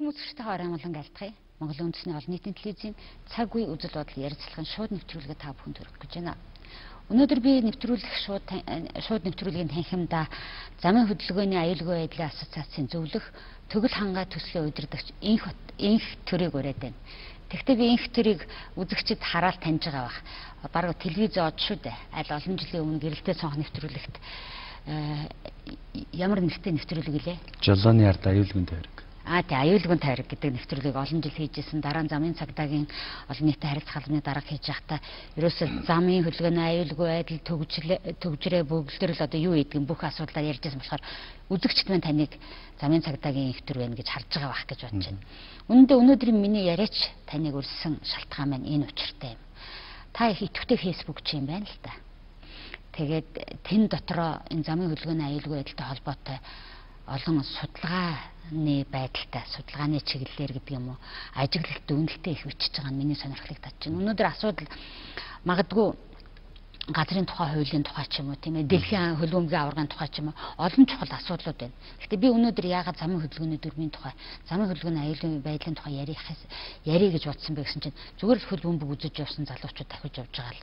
Эрхэм үзэгчтэйгээ амгалан айлтгая. Монгол үндэсний олон нийтийн телевизийн цаг үе үзэл бодол ярилцлагын шууд нэвтрүүлгээ та бүхэнд хүргэх гэж байна. Өнөөдөр би нэвтрүүлэх шууд шууд нэвтрүүлгийн танхимда замын хөдөлгөөний аюулгүй байдлын ассоциацийн зөвлөх төгөл хангаа төслийн удирдагч инх инх төрийг ураад байна. Тэгвэл би инх төрийг үзэгчд хараад таньж байгаа бах. Бараг телевиз од шүү дээ. Аль олон жилийн өмнө гэрэлтэй цонх нэвтрүүлэгт ямар нэртэй нэвтрүүлэг илээ? Жолооны ард аюулгүй тойрог. Аа тий аюулгүй тойрог гэдэг нэвтрүүлгийг олон жил хийжсэн. Дараа нь замын цагдаагийн олон нийтэд харилцах албаны дарга хийж байхдаа ерөөсөө замын хөдөлгөөний аюулгүй байдал төгжрээ төгжрээ бүгдээр л одоо юу ийдэг бүх асуудлаар ярьжсэн болохоор үзэгчд маань таныг замын цагдаагийн их төр байна гэж харж байгаа бах гэж бодож байна. Үнэндээ өнөөдрийн миний яриач таныг өрсөн шалтгаан маань энэ учиртай юм. Та их идэвхтэй фейсбુક чи юм байна л та. Тэгээд тэн дотроо энэ замын хөдөлгөөний аюулгүй байдалтай холбоотой олон судалгааны байдалтай судалгааны чиглэлээр гэдэг юм уу ажиглалт дүнэлтээ их бичиж байгаа нь миний сонирхлыг татж байна. Өнөөдөр асуудал магадгүй газрын тухай хуулийн тухай ч юм уу тийм ээ дэлхийн хөлбөмбөгийн аваргын тухай ч юм уу олон чухал асуудлууд байна. Гэтэ би өнөөдөр яагаад замын хөдөлгөөний дүрмийн тухай замын хөдөлгөөний аюулын байдлын тухай ярих ярих гэж бодсон бэ гэсэн чинь зүгээр л хөлбөмбөг үзэж явсан залуучууд дахиж явж байгаа л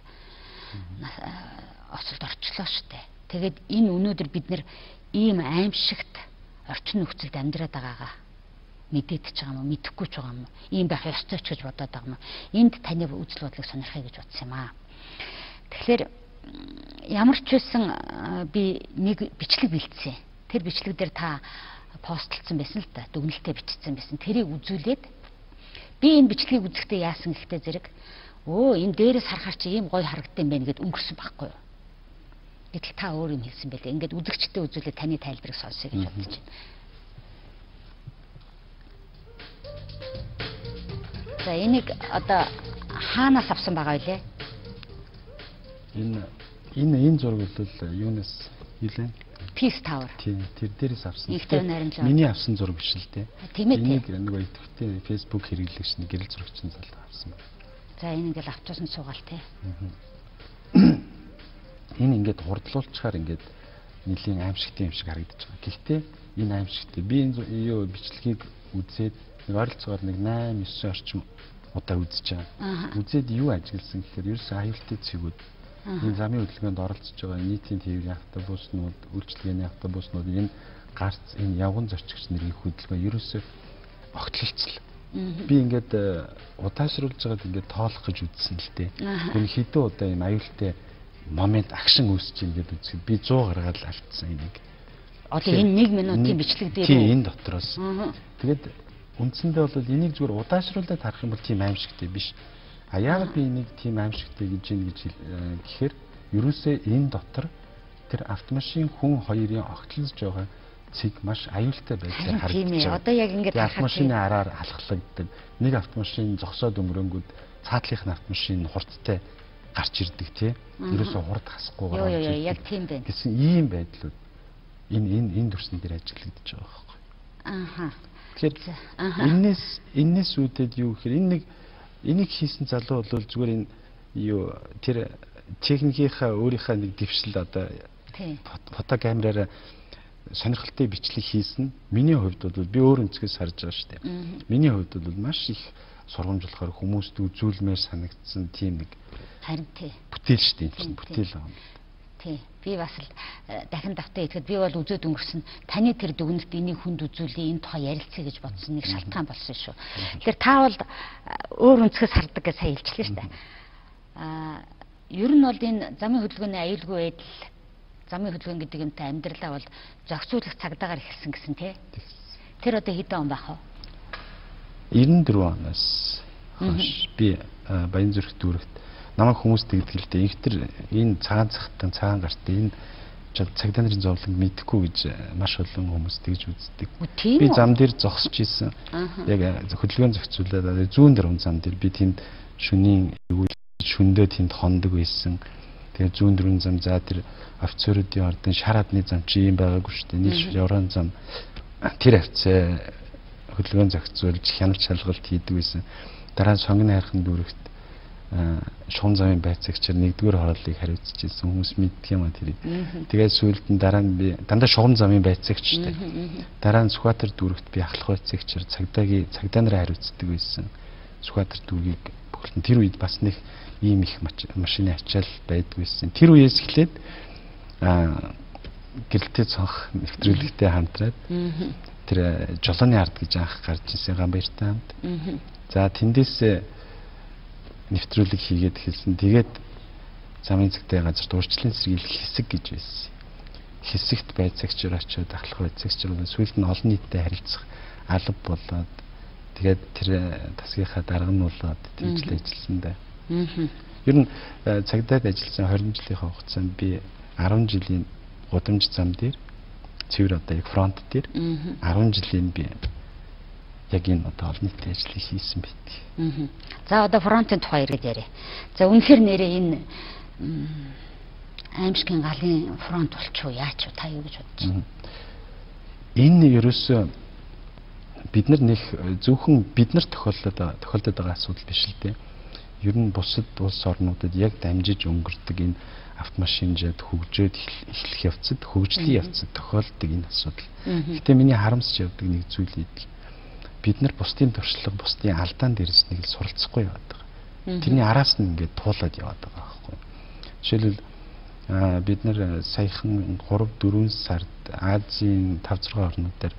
осолд орчлоо штэ. Тэгээд энэ өнөөдөр бид нэр ийм аимшигт орчин нөхцөлд амьдраад байгаагаа. Мэдээд ч байгаа юм мэдэхгүй ч байгаа юм ийм байх ёстой ч гэж бодоод байгаа юм энд таны үзэл бодлыг сонирхъя гэж бодсон юм аа. Тэгэхээр ямар ч үсэн би нэг бичлэг бэлдсэн тэр бичлэг дээр та постлцсан байсан л та дүгнэлтээ бичсэн байсан. Тэрийг үзүүлээд би энэ бичлэгийг үзэхдээ яасан гэхдээ зэрэг өө энэ дээрээс харахаар чи ийм гоё харагдсан байх гэд өнгөрсөн байхгүй юу Гэтэл та өөр юм хэлсэн байлээ. Ингээд үзэгчтэй үзүүлээ таны тайлбарыг сонсъё гэж бодож байна. За энийг одоо хаанаас авсан байгаа вэ? Энэ энэ энэ зураг бол юунаас илэн? Peace Tower. Тийм, тэр дээрээс авсан. Миний авсан зураг биш л дээ. Тийм ээ. Энийг нэг идэвхтэй Facebook хэрэглэгч нь гэрэл зурагчин залуу авсан байна. За энэ ингээл автоосны суугаал те. Энэ ингээд хурдлуулчихаар ингээд нэлийн аимшигтай юм шиг харагдаж байгаа. Гэхдээ энэ аимшигтай би энэ юу бичлэгийг үзээд нэг ойролцоогоор нэг 8 9 орчим удаа үзэж байгаа. Үзээд юу ажигласан гэхээр ерөөс аюултай цэгүүд энэ замын хөдөлгөөнд оролцож байгаа нийтийн тээврийн автобуснууд, үйлчлэгээний автобуснууд энэ гарц энэ явган зорчигч нарын хөдөлгөөн ерөөсөө огтлолцол. Би ингээд э, удаашруулж байгаад ингээд тоолох гэж үзсэн л дээ. Энэ хэдэн удаа энэ аюултай момент акшн үүсэж ийн гэдэг үзэх. Би 100 гаргаад алдсан энийг. Одоо энэ 1 минутын бичлэг дээр тийм энэ дотроос. Тэгээд үндсэндээ бол энийг зүгээр удаашруулаад харах юм бол тийм аимшигтэй биш. А яагаад би энийг тийм аимшигтэй гэж юм гэж э, гэхээр ерөөсөө энэ дотор тэр автомашин хүн хоёрын огтлж байгаа цэг маш аюултай байдлаар харагдаж байна. Одоо яг ингэж автомашины араар алхлагддаг. Нэг автомашин зогсоод өнгөрөнгүүд цаатлынх нь автомашин хурдтай гарч ирдэг тий. Ерөөсөө хурд хасахгүйгээр орж ирдэг. Яг тийм байна. гэсэн ийм байдлууд энэ энэ энэ төрсөн дээр ажиглагдаж байгаа байхгүй. Ааха. Тэгэхээр энээс энээс үүдээд юу гэхээр энэ нэг энийг хийсэн залуу бол зүгээр энэ юу тэр техникийнхаа өөрийнхөө нэг дэвшил одоо фото камераараа сонирхолтой бичлэг хийсэн. Миний хувьд бол би өөр өнцгөөс харж байгаа шүү дээ. Миний хувьд бол маш их сургамжлахаар хүмүүст үзүүлмээр санагдсан тийм нэг Харин тий. Бүтээл шүү дээ чинь бүтээл аа. Тий. Би бас л э, дахин давтаа итгэхэд би бол үзээд өнгөрсөн таны тэр дүгнэлт энийг хүнд үзүүлээ энэ тухай ярилцъя гэж бодсон нэг шалтгаан болсон шүү. Тэгэхээр та бол э, өөр өнцгөөс хардаг гэж сайн хэлчихлээ шүү дээ. Аа ер нь бол энэ замын хөдөлгөөний аюулгүй байдал замын хөдөлгөөн гэдэг юмтай амьдралаа бол зохицуулах цагдаагаар эхэлсэн гэсэн тий. Тэр одоо хэдэн он байх вэ? 94 оноос хойш би Баянзүрх дүүрэгт намайг хүмүүс тэгдэг л дээ. Инхтер энэ цагаан цагтан цагаан гартаа энэ цагдаа нарын зовлон мэдэхгүй гэж маш олон хүмүүс тэгж үздэг. Би зам дээр зогсож исэн. Яг хөдөлгөөн зохицуулаад зүүн дөрвөн зам дээр би тэнд шөнийн шөндөө тэнд хондог байсан. Тэгээ зүүн дөрвөн зам за тэр офицеруудын ордын шараадны зам чи юм байгаагүй шүү дээ. Нийл явран зам тэр хавцаа хөдөлгөөн зохицуулж хяналт шалгалт хийдэг байсан. Дараа нь сонгоны хайрхан дүүрэгт шугам замын байцаагчаар нэгдүгээр хорооллыг хариуцж ирсэн хүмүүс мэддэг юм а тэрийг. Тэгээд сүүлд нь дараа нь би дандаа шугам замын байцаагчтай. Дараа нь Сүхбаатар дүүрэгт би ахлах байцаагчаар цагдаагийн цагдаа нараа хариуцдаг байсан. Сүхбаатар дүүргийг бүхэлдэн тэр үед бас нэг ийм их машины ачаал байдаг байсан. Тэр үеэс эхлээд аа гэрэлтэй цонх нэвтрүүлэгтэй хамтраад тэр жолооны ард гэж анх гарч ирсэн Ганбаяртай хамт. За тэндээс нэвтрүүлэг хийгээд хэлсэн. Тэгээд замын цэгтэй газар дуурчлалын сэргийлэх хэсэг гэж байсан. Хэсэгт байцаагчаар очиод ахлах байцаагчаар сүүлд нь олон нийтэд харилцах алба болоод тэгээд тэр тасгийнхаа дарга нь болоод тэгж л ажилласан да. Ер нь э, цагдаад ажилласан 20 жилийнхаа хугацаанд би 10 жилийн гудамж зам дээр цэвэр одоо яг фронт дээр 10 жилийн би яг энэ одоо олон нийтийн ажлыг хийсэн байдаг. Аа. За одоо фронтын тухай ирээд яриа. За үнэхээр нэрээ энэ аимшигын галын фронт болчихоо яач вэ та юу гэж бодож байна? Энэ ерөөсөө бид нар нэг зөвхөн бид нар тохиолдоод тохиолдоод байгаа асуудал биш л дээ. Ер нь бусад улс орнуудад яг дамжиж өнгөрдөг энэ автомашинжаад хөгжөөд эхлэх явцад хөгжлийн явцад тохиолддог энэ асуудал. Гэтэ миний харамсч явдаг нэг зүйл ийдэг бид нар бусдын туршлага, бусдын алдаан дээрс нэг л суралцахгүй яваад байгаа. Тэрний араас нь ингээд туулаад яваад байгаа байхгүй. Жишээлбэл бид нар саяхан 3 4 сард Азийн 5 6 орнууд дээр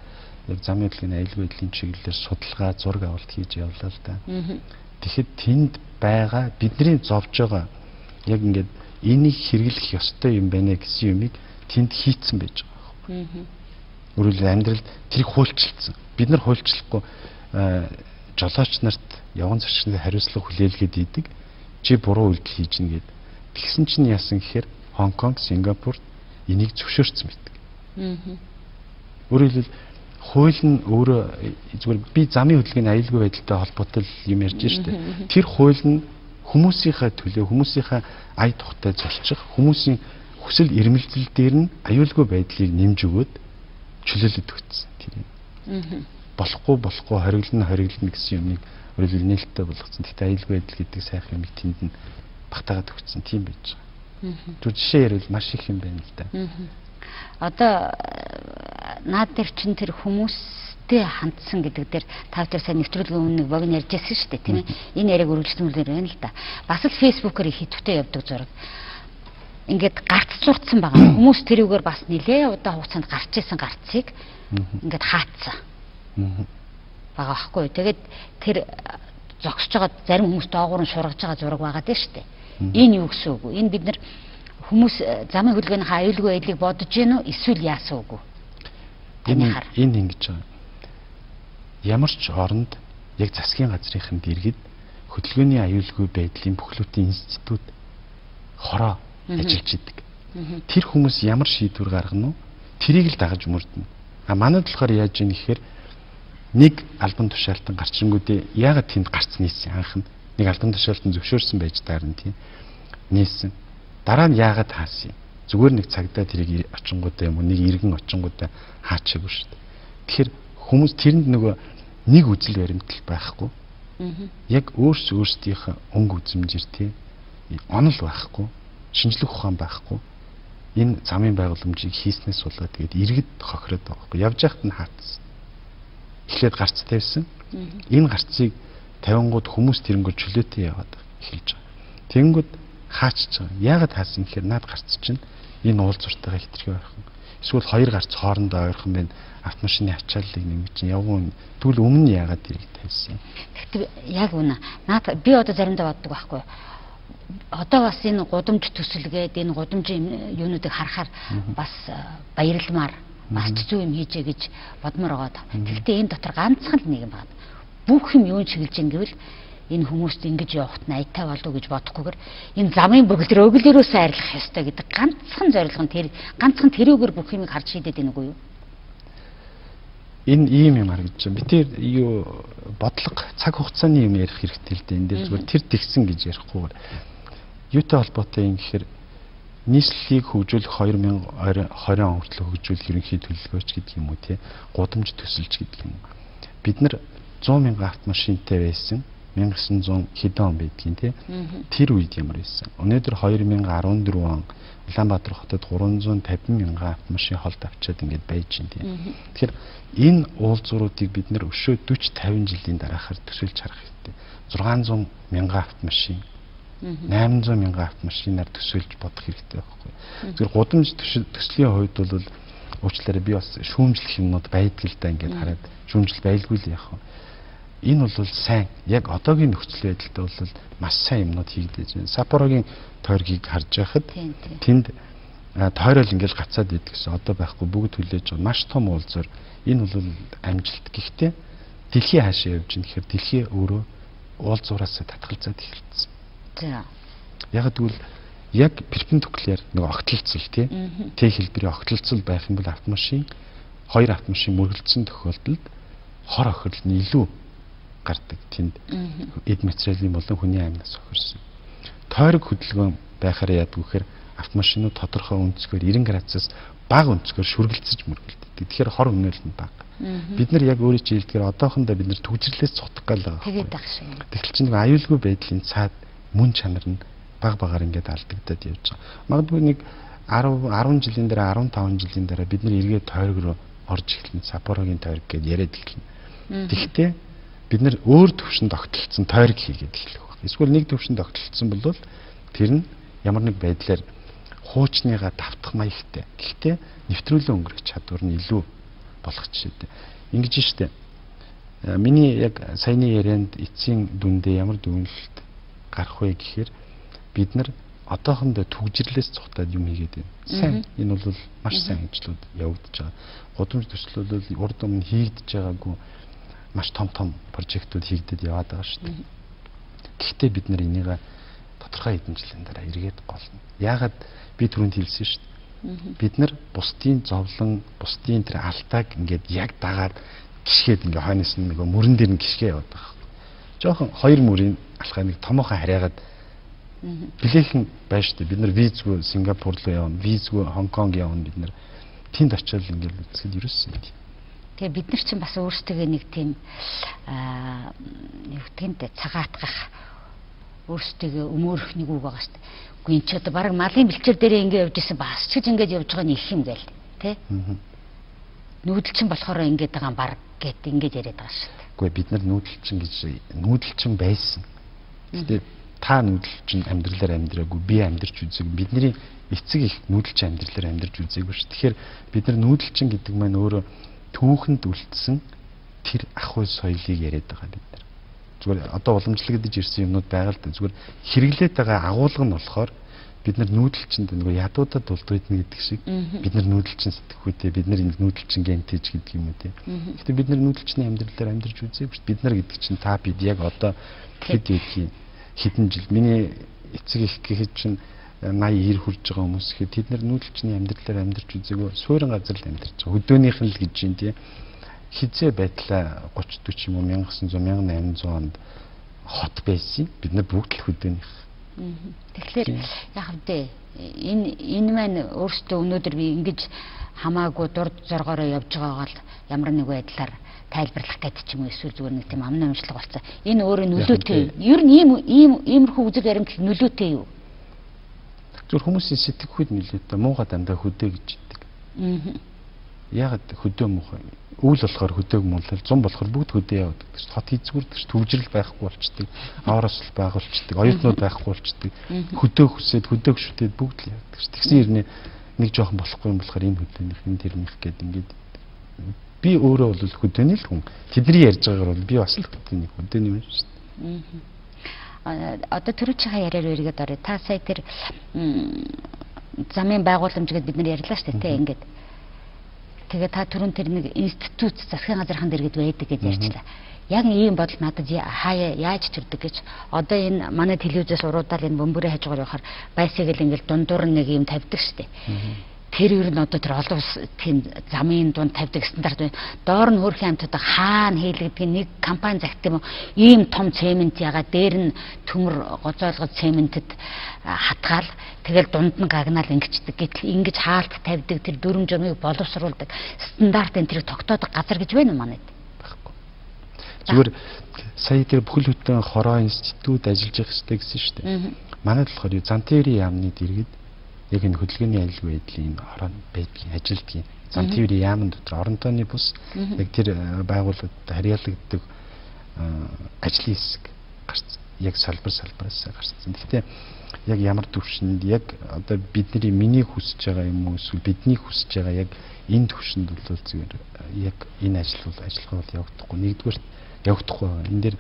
яг зам хөдөлгөөний аюулгүй байдлын чиглэлээр судалгаа зураг авалт хийж явлаа л да. Тэгэхэд тэнд байгаа бидний зовж байгаа яг ингээд энийг хэрэглэх ёстой юм байна гэсэн юмыг тэнд хийцэн байж байгаа байхгүй. Өөрөлд амьдрал тэрийг хуульчилсан бид нар хуульчлахгүй жолооч нарт явган зочдод хариуцлага хүлээлгээд идэг чи буруу үйлдэл хийж гин гэд. Тэгсэн чинь яасан гэхээр Хонконг, Сингапурт энийг зөвшөөрсөн. Аа. Өөрөөр хэлбэл хууль нь өөрөө зүгээр би замын хөдөлгөөний аюулгүй байдалтай холбоотой юм ярьж штэ. Тэр хууль нь хүмүүсийнхээ төлөө хүмүүсийнхээ ая тухтай зорчих хүмүүсийн хүсэл эрмэлзэл дээр нь аюулгүй байдлыг нэмж өгөөд чөлөөлөд өгсөн тэр юм болохгүй болохгүй хориглон хориглон гэсэн юмыг өөрөлд нээлттэй болгоцсон. Гэхдээ аюулгүй байдал гэдэг сайхан юмыг тэнд нь багтаагаад өгсөн тийм байж байгаа. Түр жишээ ярил маш их юм байна л да. Одоо наад дээр чин тэр хүмүүстэй хандсан гэдэг дээр та тэр сайн нэвтрүүлгийн өмнө богино ярьж байсан шүү дээ тийм ээ. Энэ яриаг үргэлжлүүлмээр байна л да. Бас л фэйсбүүкээр их хитвтэй явдаг зураг ингээд гарцлуулсан байгаа. Хүмүүс тэрүүгээр бас нилээ удаа хугацаанд гарч исэн гарцыг ингээд хаацсан. байгаа байхгүй. Тэгээд тэр зогсож байгаа зарим хүмүүс доогуур нь шургаж байгаа зураг байгаа дээ шүү дээ. Энэ юу гэсэн үг вэ? Энэ бид нар хүмүүс э, замын хөдөлгөөний аюулгүй байдлыг бодож гин үү эсвэл яасан үг вэ? Энэ энэ ингэж байгаа. Ямар ч оронд яг засгийн газрынхын дэргэд хөдөлгөөний аюулгүй байдлын бүхлөтийн институт хороо ажиллаж идэг. Тэр хүмүүс ямар шийдвэр гаргана уу? Тэрийг л дагаж мөрдөнө. А манайд болохоор яаж ийм гэхээр нэг альбан тушаалтан гарчингүүдээ яагаад тэнд гарц нийсэн анх нь нэг альбан тушаалтан зөвшөөрсөн байж таарна тийм нийсэн. Дараа нь яагаад хаасан юм? Зүгээр нэг цагдаа тэрийг очингуудаа юм уу нэг иргэн очингуудаа хаачаагүй шүү дээ. Тэгэхээр хүмүүс тэрэнд нөгөө нэг үзэл баримтал байхгүй. Яг өөрс өөрсдийнхээ өнгө үзмжэр тий онол байхгүй, шинжлэх ухаан байхгүй энэ замын байгууламжийг хийснээс болоод тэгээд иргэд хохироод байгаа байхгүй явж яхад нь хаацсан. Эхлээд гарц тавьсан. Энэ гарцыг тавингууд хүмүүс тэрэнгүүт чөлөөтэй яваад эхэлж байгаа. Тэнгүүд хаачж байгаа. Яагаад хаасан гэхээр наад гарц чинь энэ уул зуртайгаа хитрхи ойрхон. Эсвэл хоёр гарц хоорондоо ойрхон байна. Автомашины ачааллыг нэмж чинь явган тэгвэл өмнө яагаад тэрийг тавьсан. Тэгтээ яг үнэ. Наад би одоо заримдаа боддог байхгүй одоо бас энэ гудамж төсөлгээд энэ гудамжийн юунуудыг харахаар бас э, баярламаар бас зүү юм хийжээ гэж бодмоор байгаа. Гэхдээ энэ дотор ганцхан л нэг юм байна. Бүх юм юун чиглэж ин гэвэл энэ хүмүүст ингэж явахт найтай болов гэж бодохгүйгээр энэ замын бүгд өглөөрөөс арилах ёстой гэдэг ганцхан зорилго нь тэр ганцхан тэрүүгээр бүх юмыг харж шийдээд байна уу юу? Энэ ийм юм харагдаж байна. Би тэр юу бодлого цаг хугацааны юм ярих хэрэгтэй л дээ. Энд дээр зүгээр тэр тэгсэн гэж ярихгүй юутай холбоотой юм гэхээр нийслэлийг хөгжүүлэх 2020 он хүртэл хөгжүүлэх ерөнхий төлөвлөгөөч гэдэг юм уу тий гудамж төсөлж гэдэг юм. Бид нар 100 мянган автомашинтай байсан 1900 хэдэн он байдгийн тий. Тэр үед ямар байсан. Өнөөдөр 2014 он Улаанбаатар хотод 350 мянган автомашин холд авчиад ингээд байж байна тий. Тэгэхээр энэ уулзууруудыг бид нэр өшөө 40 50 жилийн дараахаар төсөөлж харах хэрэгтэй. 600 мянган автомашин 800 мянган автомашинаар төсөөлж бодох хэрэгтэй байхгүй. Зүгээр гудамж төслийн хувьд бол уучлаарай би бас шүүмжлэх юмнууд байдаг л да ингээд хараад шүүмжил байлгүй л яах вэ? Энэ бол сайн. Яг одоогийн нөхцөл байдалтай бол маш сайн юмнууд хийгдэж байна. Саппорогийн тойргийг харж байхад тэнд тойрол ингээл гацаад идэх гэсэн одоо байхгүй бүгд хүлээж байгаа маш том уулзаар энэ бол амжилт. Гэхдээ дэлхий хаашаа явж байна гэхээр дэлхий өөрөө уулзуураас татгалзаад эхэлсэн. За. Яг тэгвэл яг перпендикуляр нэг огтлцол тий. Т хэлбэрийн огтлцол байх юм бол автомашин хоёр автомашин мөргөлдсөн тохиолдолд хор охирол нь илүү гардаг тэнд эд материалын болон хүний амнаас охирсон. Тойрог хөдөлгөөн байхаар яадаг вэхээр автомашинууд тодорхой өнцгөр 90 градусаас бага өнцгөр шүргэлцэж мөргөлддөг. Тэгэхээр хор өнөөл нь бага. Бид нар яг өөрийн жилдгээр одоохондоо бид нар төгжрлээс цутгах гал байгаа. Тэгээд байх шиг. Тэгтэл чинь нэг аюулгүй байдлын цаад мөн чанар нь баг багаар ингээд алдагдаад явж байгаа. Магадгүй нэг 10 10 жилийн дараа 15 жилийн дараа бид нар эргээд тойрог руу орж эхэлнэ. Саппорогийн тойрог гэдээ яриад эхэлнэ. Тэгэхдээ бид нар өөр төвшөнд огтлцсон тойрог хийгээд эхлэх баг. Эсвэл нэг төвшөнд огтлцсон бол тэр нь ямар нэг байдлаар хуучныгаа давтах маягтай. Гэхдээ нэвтрүүлэн өнгөрөх чадвар нь илүү болох жишээтэй. Ингэж штэ. Миний яг саяны ярианд эцсийн дүндээ ямар дүгнэлт гарах вэ гэхээр бид нар одоохондоо түгжирлээс цухтаад юм хийгээд байна. Сайн. Энэ бол маш сайн ажлууд явагдаж байгаа. Гудамж төсөл бол урд өмнө хийгдэж байгаагүй маш том том прожектууд хийгдэд яваад байгаа шүү дээ. Гэхдээ бид нэр энийг тодорхой хэдэн жилийн дараа эргээд голно. Яагаад би түрүүнд хэлсэн шүү дээ. Бид нар бусдын зовлон, бусдын тэр алдааг ингээд яг дагаад гიშгээд ингээ хойноос нь нөгөө мөрөн дээр нь гიშгээ яваад байгаа. Жохон хоёр мөрийн алхааныг томоохон харьяагаад Билээхэн байна шүү дээ. Бид нар визгүй Сингапур руу явна, визгүй Хонконг явна бид нар. Тэнд очил ингээл үзэхэд ерөөс нь Тэгээ бид нар чинь бас өөрсдөө нэг тийм аа гэдгийг цагаатгах өөрсдөө өмөөрөх нэг үг байгаа шүү дээ. Үгүй энэ ч одоо баг малын бэлчээр дээрээ ингээд явж исэн бас ч гэж ингээд явж байгаа нь их юм гээл тий. Нүүдэлчин болохоор ингээд байгаа баг гэд ингээд яриад байгаа шүү дээ. Үгүй бид нар нүүдэлчин гэж нүүдэлчин байсан. Гэтэ та нүүдэлчин амьдралаар амьдраагүй би амьдрч үзэг бидний эцэг их нүүдэлчин амьдралаар амьдрч үзээгүй шүү. Тэгэхээр бид нар нүүдэлчин гэдэг маань өөрөө түүхэнд үлдсэн тэр ах уй соёлыг яриад байгаа бид нар. Зүгээр одоо уламжлагдж ирсэн юмнууд байгаа л да. Зүгээр хэрэглээд байгаа агуулга нь болохоор бид нар нүүдэлчинд нөгөө ядуудад дулдвэднэ гэдэг шиг бид нар нүүдэлчин сэтгхүүтэй бид нар нүүдэлчин гентэж гэдэг юм уу те. Гэхдээ бид нар нүүдэлчний амьдралаар амьдарч үзээгүй шүү. Бид нар гэдэг чинь та бид яг одоо хэд хэдэн хэдэн жил миний эцэг их гэхэд чинь 80 90 хүрж байгаа хүмүүс ихэд тэд нар нүүдэлчний амьдралаар амьдарч үзээгүй суурин газар л амьдарч байгаа. Хөдөөнийх нь л гэж юм тий. Хизээ байдлаа 30 40 юм уу 1900 1800 онд хот байсан. Бид нар бүгд л хөдөөнийх. Тэгэхээр яг вэ энэ энэ маань өөртөө өнөөдөр би ингэж хамаагүй дурд зоргоороо явж байгаагаа л ямар нэг байдлаар тайлбарлах гэдэг ч юм уу эсвэл зүгээр нэг тийм амны уншлага болсон. Энэ өөрөө нөлөөтэй. Ер нь ийм ийм иймэрхүү үзэг баримт нөлөөтэй юу? Зүгээр хүмүүсийн сэтгэхүйд нөлөөтэй муухай дандаа хөдөө гэж хэлдэг. Аа. Ягаад хөдөө муухай? Үүл болохоор хөдөг муулал, зам болохоор бүгд хөдөө яваад гэж хот хийцгүүрдэг ш төвжирэл байхгүй болчдөг. Авараас л байгуулчдаг, оюутнууд байхгүй болчдөг. Хөдөө хүсээд хөдөг шүтээд бүгд л явдаг ш. Тэгсэн хэрнээ нэг жоохон болохгүй юм болохоор энэ хөдөөнийх энэ тэрнийх гээд ингээд би өөрөө бол хөдөөний л хүн. Тэдний ярьж байгаагаар бол би бас л хөдөөний хөдөөний юм шүү дээ. Аа одоо төрүүчийнхаа яриаар өргөд орё. Та сая тэр замын байгууламж гэдээ бид нар ярьлаа шүү дээ, тэ ингээд. Тэгээ та түрүүн тэр нэг институт засгийн газархан дээр гээд байдаг гэж ярьчлаа. Яг ийм бодол надад хаяа яаж төрдөг гэж одоо энэ манай телевизээс уруудаал энэ бөмбөрөө хажуугаар явахаар байсыг л ингээд дундуур нэг юм тавьдаг шүү дээ тэр ер нь одоо тэр олон улс тийм замын дунд тавьдаг стандарт байна. Доор нь хөрхийн амтуудаа хаана хийлгдэг нэг компани загт юм ийм том цемент ягаа дээр нь төмөр гоцоолгод цементэд хатгаал тэгэл дунд нь гагнаал ингэчдэг. Гэтэл ингэж хаалт тавьдаг тэр дүрм журмыг боловсруулдаг стандарт энэ тэрийг тогтоодог газар гэж байна манайд? Зүгээр сая тэр бүхэл бүтэн хороо институт ажиллаж явах хэрэгтэй гэсэн шүү дээ. Манайд болохоор юу Зантеври яамны дэргэд яг энэ хөдөлгөөний аюулгүй байдлын хороо байдгийн ажилтгийн Зантеври яамн дотор оронтооны бус яг тэр э, байгууллагад харьяалагддаг э, ажлын хэсэг гарсан. Яг салбар салбараас гарсан. Гэхдээ яг ямар төвшөнд яг одоо бидний миний хүсэж байгаа юм уу эсвэл бидний хүсэж байгаа яг энэ төвшөнд бол зүгээр яг энэ ажил бол ажиллах бол явагдахгүй. Нэгдүгээр явагдахгүй. Энэ дээр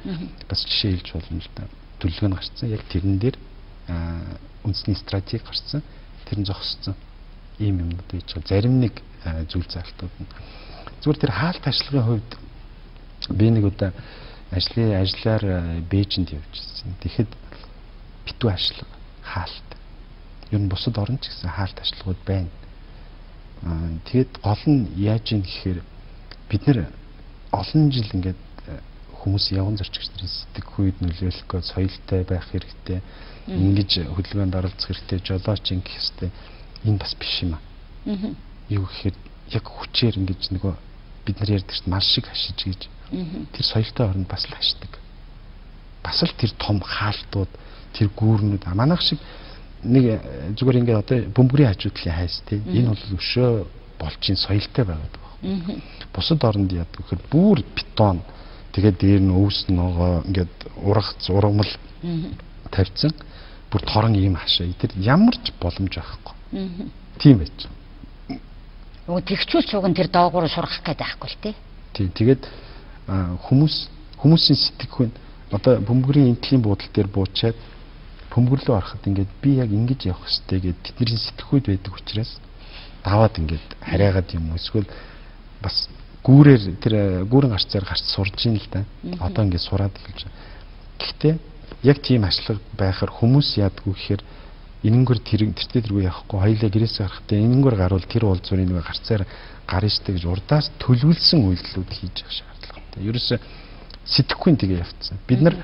бас жишээ хэлж болно л да. Төлөвлөгөө нь гарцсан. Яг тэрэн дээр үндэсний стратеги гарцсан. Тэр нь зогссон. Ийм юмнууд байж байгаа. Зарим нэг зүйл залтууд нь зүгээр тэр хаалт ажлын хувьд би нэг удаа ажлын ажиллаар Бээжинд явж ирсэн. Тэгэхэд битүү ажил хаалт. Юу н бусад орн ч гэсэн хаалт ажлууд байна. Тэгэд гол нь яаж юм гэхээр бид нэр олон жил ингээд хүмүүс явган зорчигч нарын сэтгэхүйд нөлөөлөх соёлтой байх хэрэгтэй. Ингэж хөдөлгөөнд оролцох хэрэгтэй, жолооч ингэх хэрэгтэй. Энэ бас биш юм аа. Юу гэхээр яг хүчээр ингэж нөгөө бид нар ярьдаг чинь мал шиг хашиж гэж. Тэр соёлтой оронд бас л хашдаг. Бас л тэр том хаалтууд тэр гүүрнүүд манайх шиг нэг э, зүгээр ингээд одоо бөмбөрийн хажуудлын хайс тий энэ бол өшөө болчин соёлтой байгаад байгаа. Бусад оронд яадаг гэхээр бүр бетон тэгээд дээр нь өвс ногоо ингээд ургац ургамал тавьсан бүр торон ийм хашаа тэр ямар ч боломж байхгүй. Тийм байж. Нөгөө тэгчүүл цуг нь тэр доогуур сурах гээд байхгүй л тий. Тий тэгээд хүмүүс хүмүүсийн сэтгэхүйн одоо бөмбөрийн энтлийн буудлын дээр буучаад бөмбөрлөө ороход ингээд би яг ингэж явах хэрэгтэй гэд тэдний сэтгхүйд байдаг учраас даваад ингээд хараагаад юм эсвэл бас гүүрээр тэр гүүрэн гарцаар гарч сурж ийн л да. Одоо ингээд сураад л гэж. Гэхдээ яг тийм ажлага байхаар хүмүүс яадгүй гэхээр энэнгээр тэр тэртээ тэргүй явахгүй хоёлаа гэрээсээ гарахтаа энэнгээр гарвал тэр уулзуурын нэг гарцаар гарна штэ гэж урдаас төлөвлөсөн үйлдэлүүд хийж явах шаардлагатай. Ерөөсө сэтгэхгүй тэгээ явцсан. Бид нар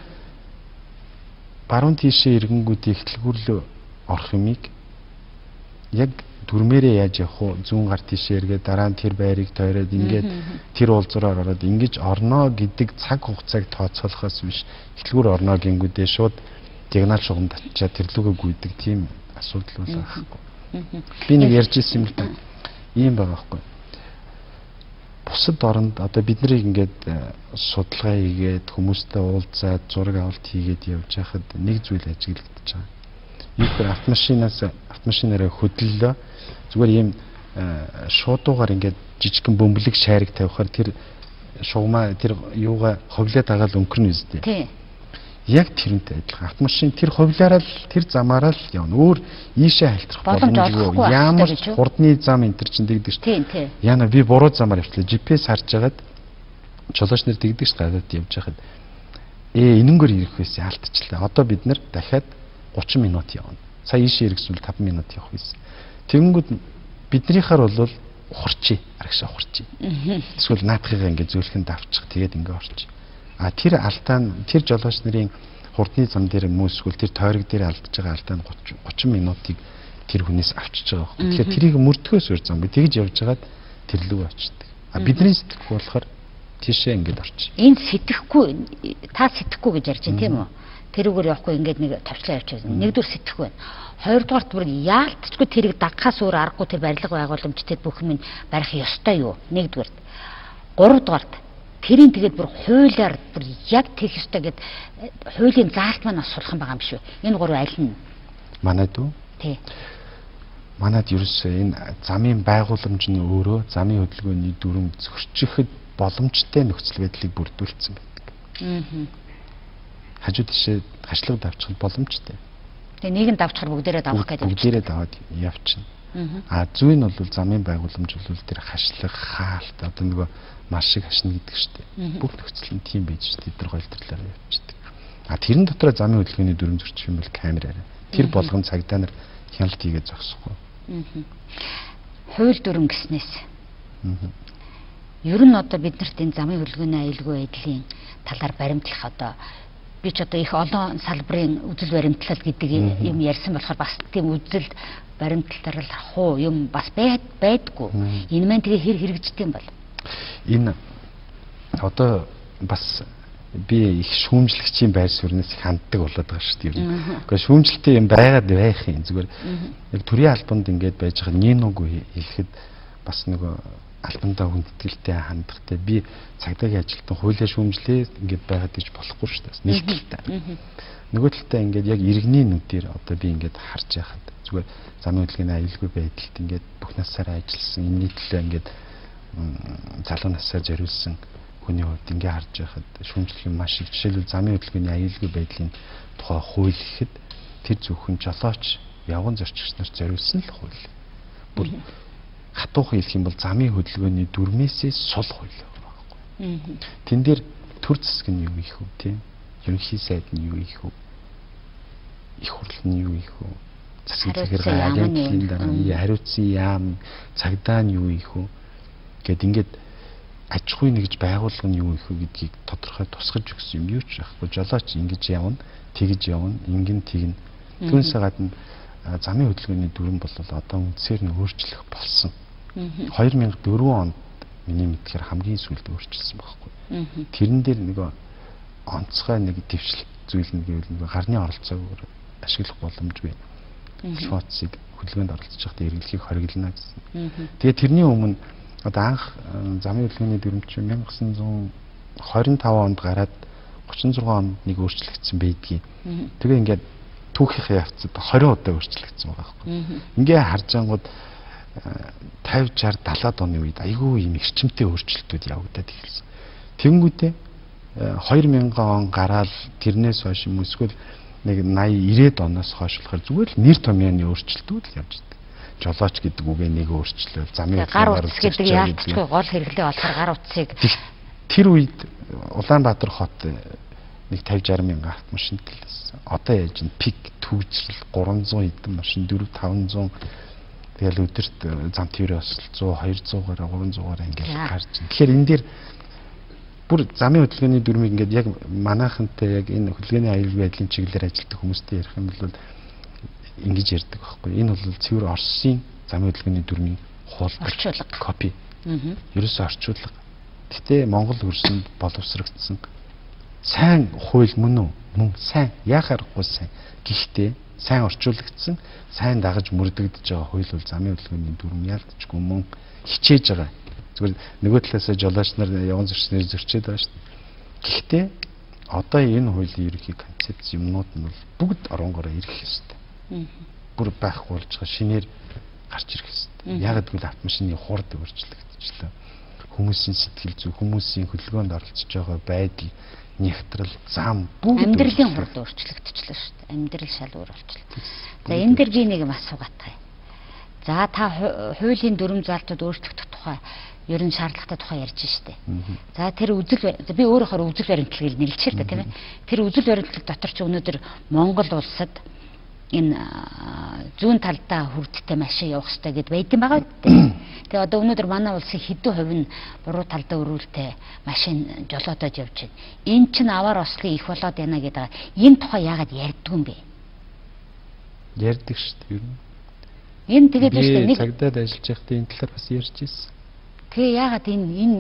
баруун тийшээ иргэнгүүд ихтлгүүрлөө орох юмыг яг дүрмээрээ яаж явах вэ? Зүүн гар тийшээ эргээд дараа нь тэр байрыг тойроод ингээд тэр уулзраар ороод ингэж орноо гэдэг цаг хугацааг тооцоолохоос биш. Ихтлгүүр орноо гингүүдээ шууд диагонал шугамд очиад тэрлүүгээ гүйдэг тийм асуудал бол байхгүй. Би нэг ярьж ирсэн юм л та. Ийм байгаа байхгүй бусад оронд одоо бид нарыг ингээд э, судалгаа хийгээд хүмүүстэй уулзаад зураг авалт хийгээд явж байхад нэг зүйл ажиглагдаж байгаа. Юу гэхээр автомашинаас автомашинаараа хөдлөлөө зүгээр ийм э, шуудуугаар ингээд жижигхэн бөмбөлөг шайрыг тавихаар тэр шугамаа тэр юугаа ховлоод агаал өнгөрнө үстэй. Тийм яг тэрнтэй адилхан автомашин тэр ховлаараа л тэр замаараа л явна. Өөр ийшээ хальтрах боломжгүй. Ямар ч хурдны зам энэ төр чинь дэгдэг шүү. Тийм тийм. Яна би буруу замаар явчлаа. GPS харж агаад чолооч нар дэгдэг шүү гадаад явж байхад ээ энэнгээр ирэх байсан алдчихлаа. Одоо бид нар дахиад 30 минут явна. Сая ийшээ иргэсвэл 5 минут явах байсан. Тэгэнгүүт биднийхаар бол ухарчи, арагшаа ухарчи. Эсвэл наадхыгаа ингээд зөөлхөнд авчих. Тэгээд ингээд орчих. А тэр алдаа нь тэр жолооч нарын хурдны зам дээр мөсгөл тэр тойрог дээр алдаж байгаа алдаа нь 30 30 минутыг тэр хүнээс авчиж байгаа байхгүй. Тэгэхээр тэрийг мөрдгөөс үр зам би тэгж явж хагаад тэр лүү очдөг. А бидний сэтгэх болохоор тийшээ ингэж орчих. Энд сэтгэхгүй та сэтгэхгүй гэж ярьж байна тийм үү? Тэрүүгээр явахгүй ингээд нэг товчлоо явчихсан. Нэгдүгээр сэтгэхгүй байна. Хоёрдугаарт бүр яалтчгүй тэрийг дагахаас өөр аргагүй тэр барилга байгууламжтай бүх юм барих ёстой юу? Нэгдүгээрт. Гуравдугаарт тэрийн тэгээд бүр хуулиар бүр яг тех ёстой гэд хуулийн заалт маань бас сулхан байгаа юм шүү. Энэ гурав аль нь? Манайд уу? Тий. Манайд ерөөсөө энэ замын байгууламж нь өөрөө замын хөдөлгөөний дүрм зөрчихөд боломжтой нөхцөл байдлыг бүрдүүлсэн байдаг. Аа. Хажуу тишээ хашлаг давчихад боломжтой. Тэгээ нийгэм давчхаар бүгдээрээ давах гэдэг. Бүгдээрээ даваад явчихна. Аа зүй нь бол замын байгууламж бол тэр хашлаг хаалт одоо нөгөө маш шиг хашна гэдэг дээ. Бүх нөхцөл нь тийм байж дээ. Тэд нар голдролоор явчихдаг. А тэрэн дотроо замын хөдөлгөөний дүрм зөрчих юм бол камераараа. Тэр болгон цагдаа нар хяналт хийгээд зогсохгүй. Хууль дүрм гэснээс. Ер нь одоо бид нарт энэ замын хөдөлгөөний аюулгүй байдлын талаар баримтлах одоо би ч одоо их олон салбарын үзэл баримтлал гэдэг юм ярьсан болохоор бас тийм үзэл баримтлал хуу юм бас байдгүй. Энэ маань тэгээ хэр хэрэгждэг юм бол энэ одоо бас би их шүүмжлэгчийн байр суурнаас их ханддаг болоод байгаа шүү дээ. Гэхдээ шүүмжлэлтэй юм байгаад байх юм зүгээр. Яг төрийн албанд ингээд байж байгаа нинугүй хэлэхэд бас нөгөө албандаа хүндэтгэлтэй хандахтай би цагдаагийн ажилтан хуулиа шүүмжлээ ингээд байгаад иж болохгүй шүү дээ. Нэг талтай. Нөгөө талтай ингээд яг иргэний нүдээр одоо би ингээд харж яхад зүгээр замын хөдөлгөөний аюулгүй байдалд ингээд бүх насаараа ажилласан энэний төлөө ингээд залуу насаар зориулсан хүний хувьд ингээ харж байхад шүүмжлэх юм маш их жишээлбэл замын хөдөлгөөний аюулгүй байдлын тухай хууль гэхэд тэр зөвхөн жолооч явган зорчигч нар зориулсан л хууль. Бүр хатуухан хэлэх юм бол замын хөдөлгөөний дүрмээсээ сул хууль байхгүй. Тэн дээр төр засаг нь юу их вэ тийм? Ерөнхий сайд нь юу их вэ? Их хурл нь юу их вэ? Засгийн захиргаа агентлагийн дараа хариуцсан яам цагдаа нь юу их вэ? Гэт ингээд аж ахуй нэгж байгуулга нь юу их вэ гэдгийг тодорхой тусгаж өгсөн юм юу ч байхгүй. Жолооч ингэж явна, тэгж явна, ингэн тэгнэ. Түүнээс гадна замын хөдөлгөөний дүрэн бол одоо үндсээр нь өөрчлөх болсон. 2004 онд миний мэдхээр хамгийн сүүлд өөрчилсөн байхгүй. Тэрэн дээр нөгөө онцгой нэг дэвшлэх зүйл нь гэвэл нөгөө гарны оролцоог ашиглах боломжгүй. Фоцыг хөдөлгөөнд оролцож байхдаа эргэлхийг хориглоно гэсэн. Тэгээ тэрний өмнө Одоо анх замын хөдөлгөөний дүрмч 1925 онд гараад 36 онд нэг өөрчлөгдсөн байдгийг. Тэгээ ингээд түүхийнхээ явцад 20 удаа өөрчлөгдсөн байгаа байхгүй. Ингээ харж ангууд 50 60 70-аад оны үед айгүй юм эрчимтэй өөрчлөлтүүд явагдаад эхэлсэн. Тэнгүүтээ 2000 э, он гараад тэрнээс хойш юм эсвэл нэг 80 90-ад оноос хойш болохоор зүгээр л нэр томьёоны өөрчлөлтүүд л явж жолооч гэдэг үгээ нэг өөрчлөв. Замын гар утас гэдэг яалтчгүй гол хэрэглээ болохоор гар утсыг тэр үед Улаанбаатар хот э, нэг 50 60 мянган автомашин төлсөн. Одоо яаж н пик төвжрэл 300 эдэн машин 4 500 тэгэл өдөрт э, зам твэрээс 100 200-аар 300-аар ингээд гарч. Тэгэхээр энэ дээр бүр замын хөдөлгөөний дүрмийг ингээд яг манайхантай яг энэ хөдөлгөөний аюулгүй байдлын чиглэлээр ажилладаг хүмүүстэй ярих юм бол ингэж ярьдаг байхгүй. Энэ бол цэвэр Оросын замын хөдөлгөөний дүрмийн хуулбар копи. Аа. Ерөөсөө орчуулга. Гэтэ Монгол хөрсөнд боловсрогдсон сайн хууль мөн үү? Мөн сайн. Яахааргүй сайн. Гэхдээ сайн орчуулагдсан, сайн дагаж мөрдөгдөж байгаа хууль бол замын хөдөлгөөний дүрм ялдчихгүй мөн хичээж байгаа. Зүгээр нөгөө талаасаа жолооч нар явган зөрч нэр зөрчээд байгаа шүү дээ. Гэхдээ одоо энэ хуулийн ерөнхий концепц юмнууд нь бол бүгд оронгороо ирэх ёстой бүр байхгүй болж байгаа шинээр гарч ирэх хэрэгтэй. Яг гэвэл автомашины хурд өөрчлөгдчихлээ. Хүмүүсийн сэтгэл зүй, хүмүүсийн хөдөлгөөнд оролцож байгаа байдал, нэгтрал, зам бүгд амьдралын хурд өөрчлөгдчихлээ шүү дээ. Амьдрал шал өөр болчихлоо. За энэ дэр би нэг юм асуугаад таа. За та хуулийн дүрм залтууд өөрчлөгдөх тухай ер нь шаардлагатай тухай ярьж штэ. За тэр үзэл би өөрөөр үзэл баримтлагыг нэлчихэр та тийм ээ. Тэр үзэл баримтлаг дотор ч өнөөдөр Монгол улсад энэ зүүн талдаа хүрдтэй машин явах хэрэгтэй гэд байдсан байгаа үү. Тэгээ одоо өнөөдөр манай улсын хэдэн хувь нь буруу талдаа өрүүлтэй машин жолоодож явж байна. Энэ чинь аваар ослын их болоод байна гэдэг. Энэ тухай яагаад ярьдгүй юм бэ? Ярьдаг шүү дээ ер нь. Энэ тэгээд дээ нэг цагдаад ажиллаж байхдаа энэ талаар бас ярьж ирсэн. Тэгээ яагаад энэ энэ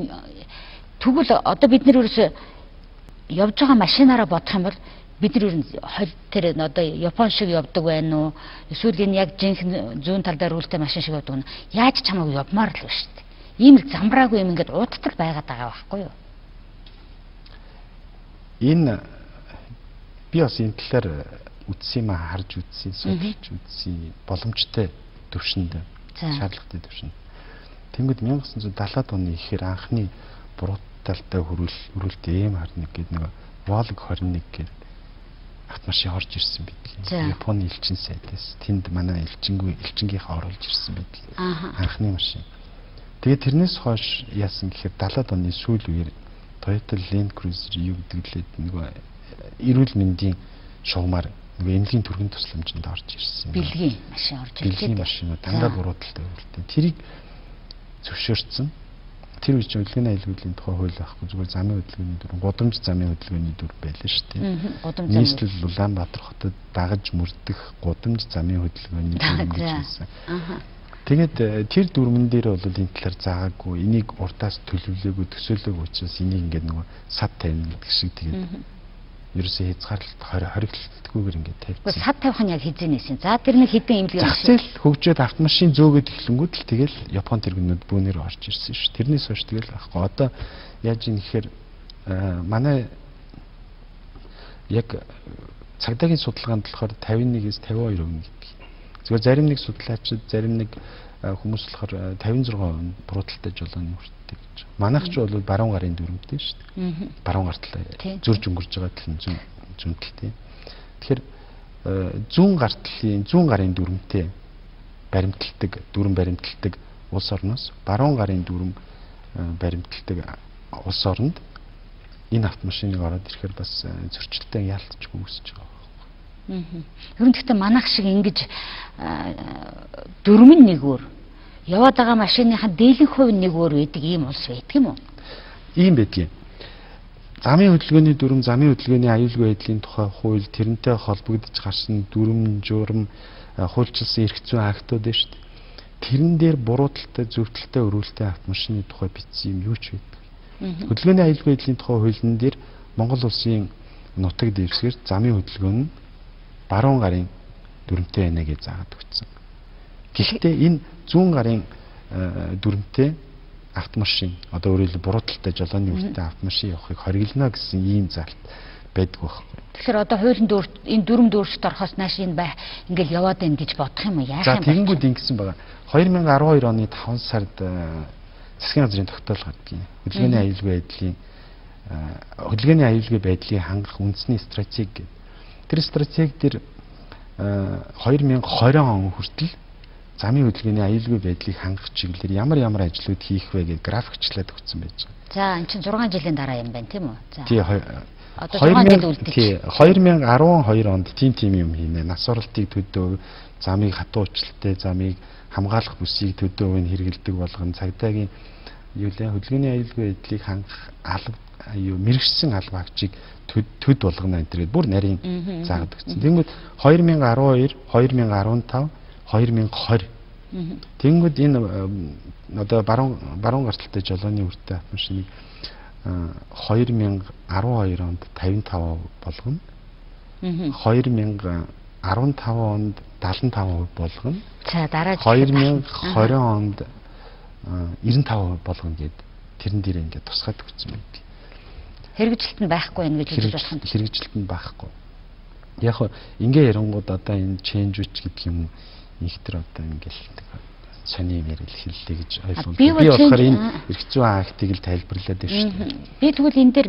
тэгвэл одоо бид нэр ерөөсө явж байгаа машинаараа бодох юм бол бид нар ер нь тэр одоо Япон шиг явдаг байна уу? Эсвэл энэ яг жинхэнэ зүүн талдаа рүүлтэй машин шиг явдаг нь яаж ч хамаагүй явмаар л байна шүү дээ. Ийм л замбраагүй юм ингээд уудтал байгаад байгаа байхгүй юу? Энэ би бас энэ талаар үтсэн юм харж үтсэн, судалж үтсэн боломжтой төвшөнд шаардлагатай төвшөнд. Тэнгүүд 1970-ад оны ихээр анхны буруу талтай хөрвөл хөрвөлт эм харна гэдэг нэг Волг 21 гэдэг автомашин орж ирсэн бидгийг. Японы элчин сайдаас тэнд манай элчингүй элчингийнхаа оруулж ирсэн бидгийг. Анхны машин. Тэгээд тэрнээс хойш яасан гэхээр 70-ад оны сүүл үеэр Toyota Land Cruiser юу гэдэг лээ нөгөө эрүүл мэндийн шугамар нөгөө эмнэлгийн төргөн тусламжинд орж ирсэн. Бэлгийн машин орж ирлээ. Бэлгийн машинууд дандаа буруу талтай үйлдэл. Тэрийг зөвшөөрсөн тэр үеч хөдөлгөөний аюулгүйлийн тухай хууль байхгүй зүгээр замын хөдөлгөөний дүр гудамж замын хөдөлгөөний дүр байлаа шүү дээ. Нийслэл Улаанбаатар хотод дагаж мөрдөх гудамж замын хөдөлгөөний дүр гэж хэлсэн. Тэгээд э, тэр дүрмэн дээр бол энэ талаар заагаагүй, энийг урдаас төлөвлөөгүй, төсөөлөөгүй учраас энийг ингээд нөгөө сад тавина гэдэг шиг тэгээд ерөөсөө хязгаарлалт хоригдлтгүйгээр ингээд тавьчихсан. Сад тавих нь яг хизэнээс юм. За тэр нэг хідэн имлэг зах зээл хөгжөөд автомашин зөөгöd эхлэнгүүт л тэгэл Япон тэргүүнүүд бүүнээр орж ирсэн шүү. Тэрнээс хойш тэгэл ахгүй. Одоо яаж юм гэхээр манай яг цагдаагийн судалгаанд болохоор 51-ээс 52% гэдэг. Зүгээр зарим нэг судлаачид зарим нэг хүмүүс болохоор 56% бурууталтай жолооны хүртдэг гэж. Манайх ч бол баруун гарын дүрмтэй шүү дээ. Баруун гартлаа зөрж өнгөрж байгаа тал зүүн зүүнтэлтэй. Тэгэхээр зүүн гартлын зүүн гарын дүрмтэй баримталдаг дүрм баримталдаг улс орноос баруун гарын дүрм баримталдаг улс оронд энэ автомашиныг ороод ирэхээр бас зөрчилтэй яалтчгүй үүсэж байгаа. Ер нь гэхдээ манайх шиг ингэж дөрмөн нэг өөр яваад байгаа машиныхаа дийлэн хувь нэг өөр байдаг ийм улс байдаг юм уу? Ийм байдгийг. Замын хөдөлгөөний дүрм, замын хөдөлгөөний аюулгүй байдлын тухай хууль, тэрнтэй холбогдож гарсан дүрм, журам, хуульчилсан эрх зүйн актууд шүү дээ. Тэрэн дээр бурууталтай, зөвтөлтэй өрөөлтэй автомашины тухай бичсэн юм юу ч байдаг. Хөдөлгөөний аюулгүй байдлын тухай хуулийн дээр Монгол улсын нутаг дэвсгэр замын хөдөлгөөн нь баруун гарын дүрмтэй байна гэж заагаад өгсөн. Гэхдээ энэ зүүн гарын э, дүрмтэй автомашин одоо өөрөөр хэлбэл бурууталтай жолооны үртэй автомашин явахыг хориглоно гэсэн ийм залт байдг байхгүй. Тэгэхээр одоо хуулийн дүр энэ дүрм дүүрчт орохоос нааш энэ бай ингээл яваад байна гэж бодох юм уу? Яах юм бэ? За тэгэнгүүт ингэсэн байгаа. 2012 оны 5 сард э, засгийн газрын тогтоол гардаг юм. Хөдөлгөөний аюулгүй байдлын э, хөдөлгөөний аюулгүй байдлыг хангах үндэсний стратеги. Тэр стратеги дээр 2020 он хүртэл замын хөдөлгөөний аюулгүй байдлыг хангах чиглэлээр ямар ямар ажлууд хийх вэ гэж графикчлаад өгсөн байж байгаа. За эн чинь 6 жилийн дараа юм байна тийм үү? За. Тий одоо 6 жил үлдэж. Тий 2012 онд тийм тийм юм хийнэ. Нас оролтыг төдөө замыг хатуучлалтай замыг хамгаалах бүсийг төдөө нь хэрэгэлдэг болгон цагдаагийн юу лээ хөдөлгөөний аюулгүй байдлыг хангах алба юу мэрэгсэн алба агчийг төд болгоно энэ төргээд бүр нарийн заагаад өгсөн. Тэнгүүд 2012, 2015 2020. Тэнгүүд энэ одоо баруун баруун гарталтай жолооны үртэй автомашиныг 2012 онд 55% болгоно. 2015 онд 75% болгоно. За дараа 2020 онд 95% болгоно гэд тэрэн дээр ингээд тусгаад өгсөн байдаг. Хэрэгжилт нь байхгүй байх гэж хэлж болох юм. Хэрэгжилт нь байхгүй. Яг хөө ингээ ярангууд одоо энэ change гэдэг юм нэгтэр одоо ингээл сони юм ярил хэллээ гэж ойлгоо. Би болохоор энэ зүйн актыг л тайлбарлаад байна шүү дээ. Би тэгвэл энэ дээр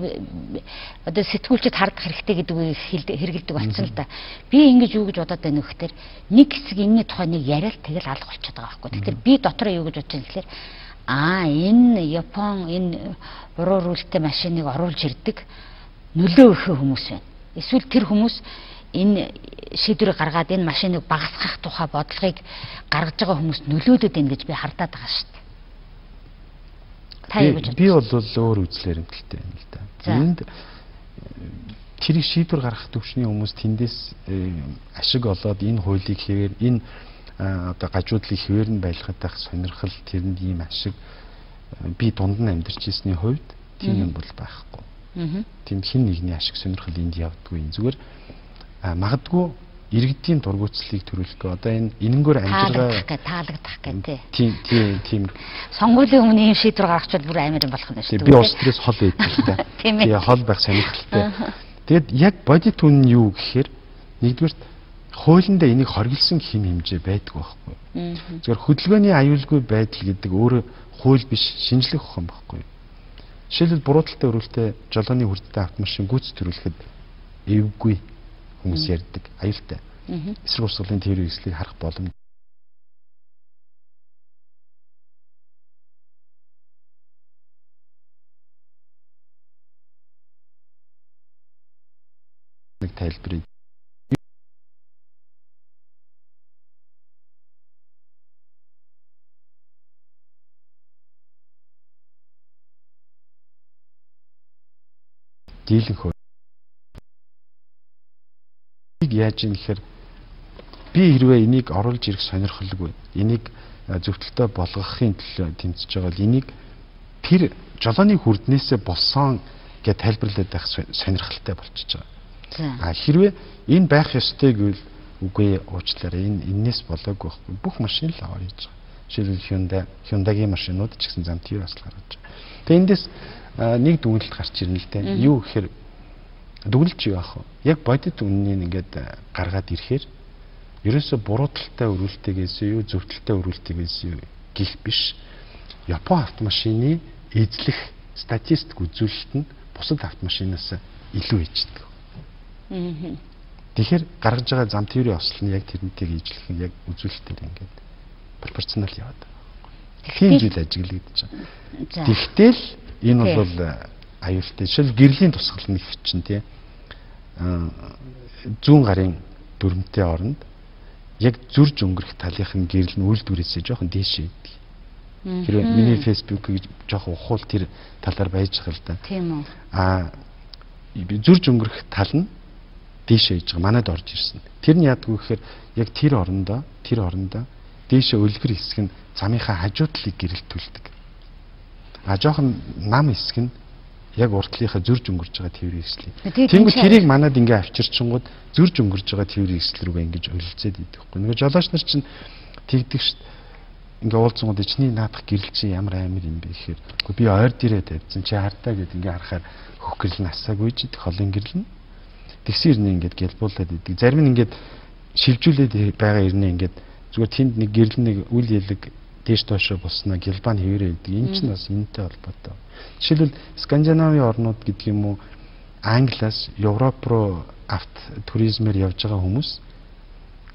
одоо сэтгүүлчд хардах хэрэгтэй гэдэг үгийг хэрэгэлдэг болсон л да. Би ингэж юу гэж бодоод байна вэ гэхээр нэг хэсэг энэний тухай нэг яриад тэгэл алга болчиход байгаа байхгүй. Тэгэхээр би дотроо юу гэж бодож байна гэхээр аа энэ Япон энэ бурууруултай машиныг оруулж ирдэг нөлөө өгөх хүмүүс байна. Эсвэл тэр хүмүүс энэ шийдвэрийг гаргаад энэ машиныг багасгах тухай бодлогыг гаргаж байгаа хүмүүс нөлөөлөд байна гэж би хардаад байгаа шүү дээ. Та юу гэж би бол өөр үзлээр хэмтэлтэй байна л да. Энд тэрийг шийдвэр гаргах төвчний хүмүүс тэндээс э, ашиг олоод энэ хуулийг хэвээр энэ одоо гажуудлыг хэвээр нь байлгаад байх сонирхол тэрэнд ийм ашиг э, би дунд нь амьдарч ирсний хувьд тийм юм бол байхгүй. Тийм хин нэгний ашиг сонирхол энд явдггүй. Зүгээр магадгүй иргэдийн дургуутслыг төрүүлэхгүй одоо энэ энэнгөр амжиргаа таалагдах гэх тийм тийм тийм. Сонгуулийн өмнө ийм шийдвэр гаргачвал бүр амар юм болох нь шүү дээ би улс төрөөс хол да тийм хол байх сонирхолтой. Тэгэд яг бодит үн нь юу гэхээр нэгдүгürt хуулиндаа энийг хоригдсан хэм хэмжээ байдаг байхгүй. Зөвхөн хөдөлгөөний аюулгүй байдал гэдэг өөрөө хууль биш шинжлэх ухаан байхгүй. Жишээлбэл бурууталтай өрөөлтэй жолооны хүрдтэй автомашин гүйц төрүүлэхэд эвгүй хүмүүс ярьдаг аюултай. Эсрэг урсгалын тэр хэслийг харах боломж нэг тайлбарыг дийлэнх яаж юм гэхээр би хэрвээ энийг оруулж ирэх сонирхолгүй энийг зөвтөлтөй болгохын төлөө тэмцэж байгаа бол энийг тэр жолооны хүрднээсээ болсон гэж тайлбарлаад байх сонирхолтой болчихж байгаа. А хэрвээ энэ байх ёстой гэвэл үгүй уучлаарай энэ энээс болоогүй байхгүй бүх машин л аваар хийж байгаа. Жишээлбэл Hyundai Hyundai-гийн машинууд ч гэсэн зам тийр бас гаргаж байгаа. Тэгээ эндээс нэг дүгнэлт гарч ирнэ л дээ. Юу гэхээр дүгнэлт юу аах вэ? Яг бодит үннийг ингээд гаргаад ирэхээр ерөөсө буруу талтай өрүүлтэйгээс юу зөв талтай өрүүлтэйгээс юу гих биш. Япон автомашины эзлэх статистик үзүүлэлт нь бусад автомашинаас илүү. Аа. Тэгэхээр гаргаж байгаа зам тээврийн осол нь яг тэрнтэйг ижлэх нь яг үзүүлэлтээр ингээд пропорционал яваад байгаа. Тийм зүйл ажиглагдаж байгаа. Тэгтэл энэ бол аюултай. Жишээл гэрлийн тусгал нэг чинь тий. Зүүн гарын дүрмтэй оронд яг зүрж өнгөрөх талынх нь гэрэл нь үйлдвэрээсээ жоохон дээшээ идэг. Хэрвээ миний фэйсбүүкийг жоох ухуул тэр талаар байж байгаа л да. Тийм үү. Аа зүрж өнгөрөх тал нь дээшээ иж байгаа. Манайд орж ирсэн. Тэр нь яадгүй гэхээр яг тэр орондоо тэр орондоо дээшээ өлгөр хэсэг нь замынхаа хажуу талыг гэрэлтүүлдэг. А жоохон нам хэсэг нь яг уртлынхаа зүрж өнгөрж байгаа тээврийн хэслийг. Тэнгүү тэрийг манад ингээ авчирчингууд зүрж өнгөрж байгаа тээврийн хэсэл рүүгээ ингэж өлөлцөөд идэв байхгүй. Нөгөө жолооч нар чинь тэгдэг дээ ингээ уулзсангууд ичний наадах гэрэл чи ямар амир юм бэ гэхээр үгүй би ойр дээрээ тавьсан чи хардаа гэд ингээ харахаар хөх гэрэл нь асаагүй ч идэх холын гэрэл нь. Тэгсэн ирнэ ингээд гэлбуулаад идэг зарим нь ингээд шилжүүлээд байгаа ирнэ ингээд зүгээр тэнд нэг гэрэл нэг үл ялэг дээш доошо болсноо гэлбан хэвээрээ идэг энэ ч бас энэтэй холбоотой. Жишээлбэл скандинавын орнууд гэдэг юм уу англиас европ руу авт туризмээр явж байгаа хүмүүс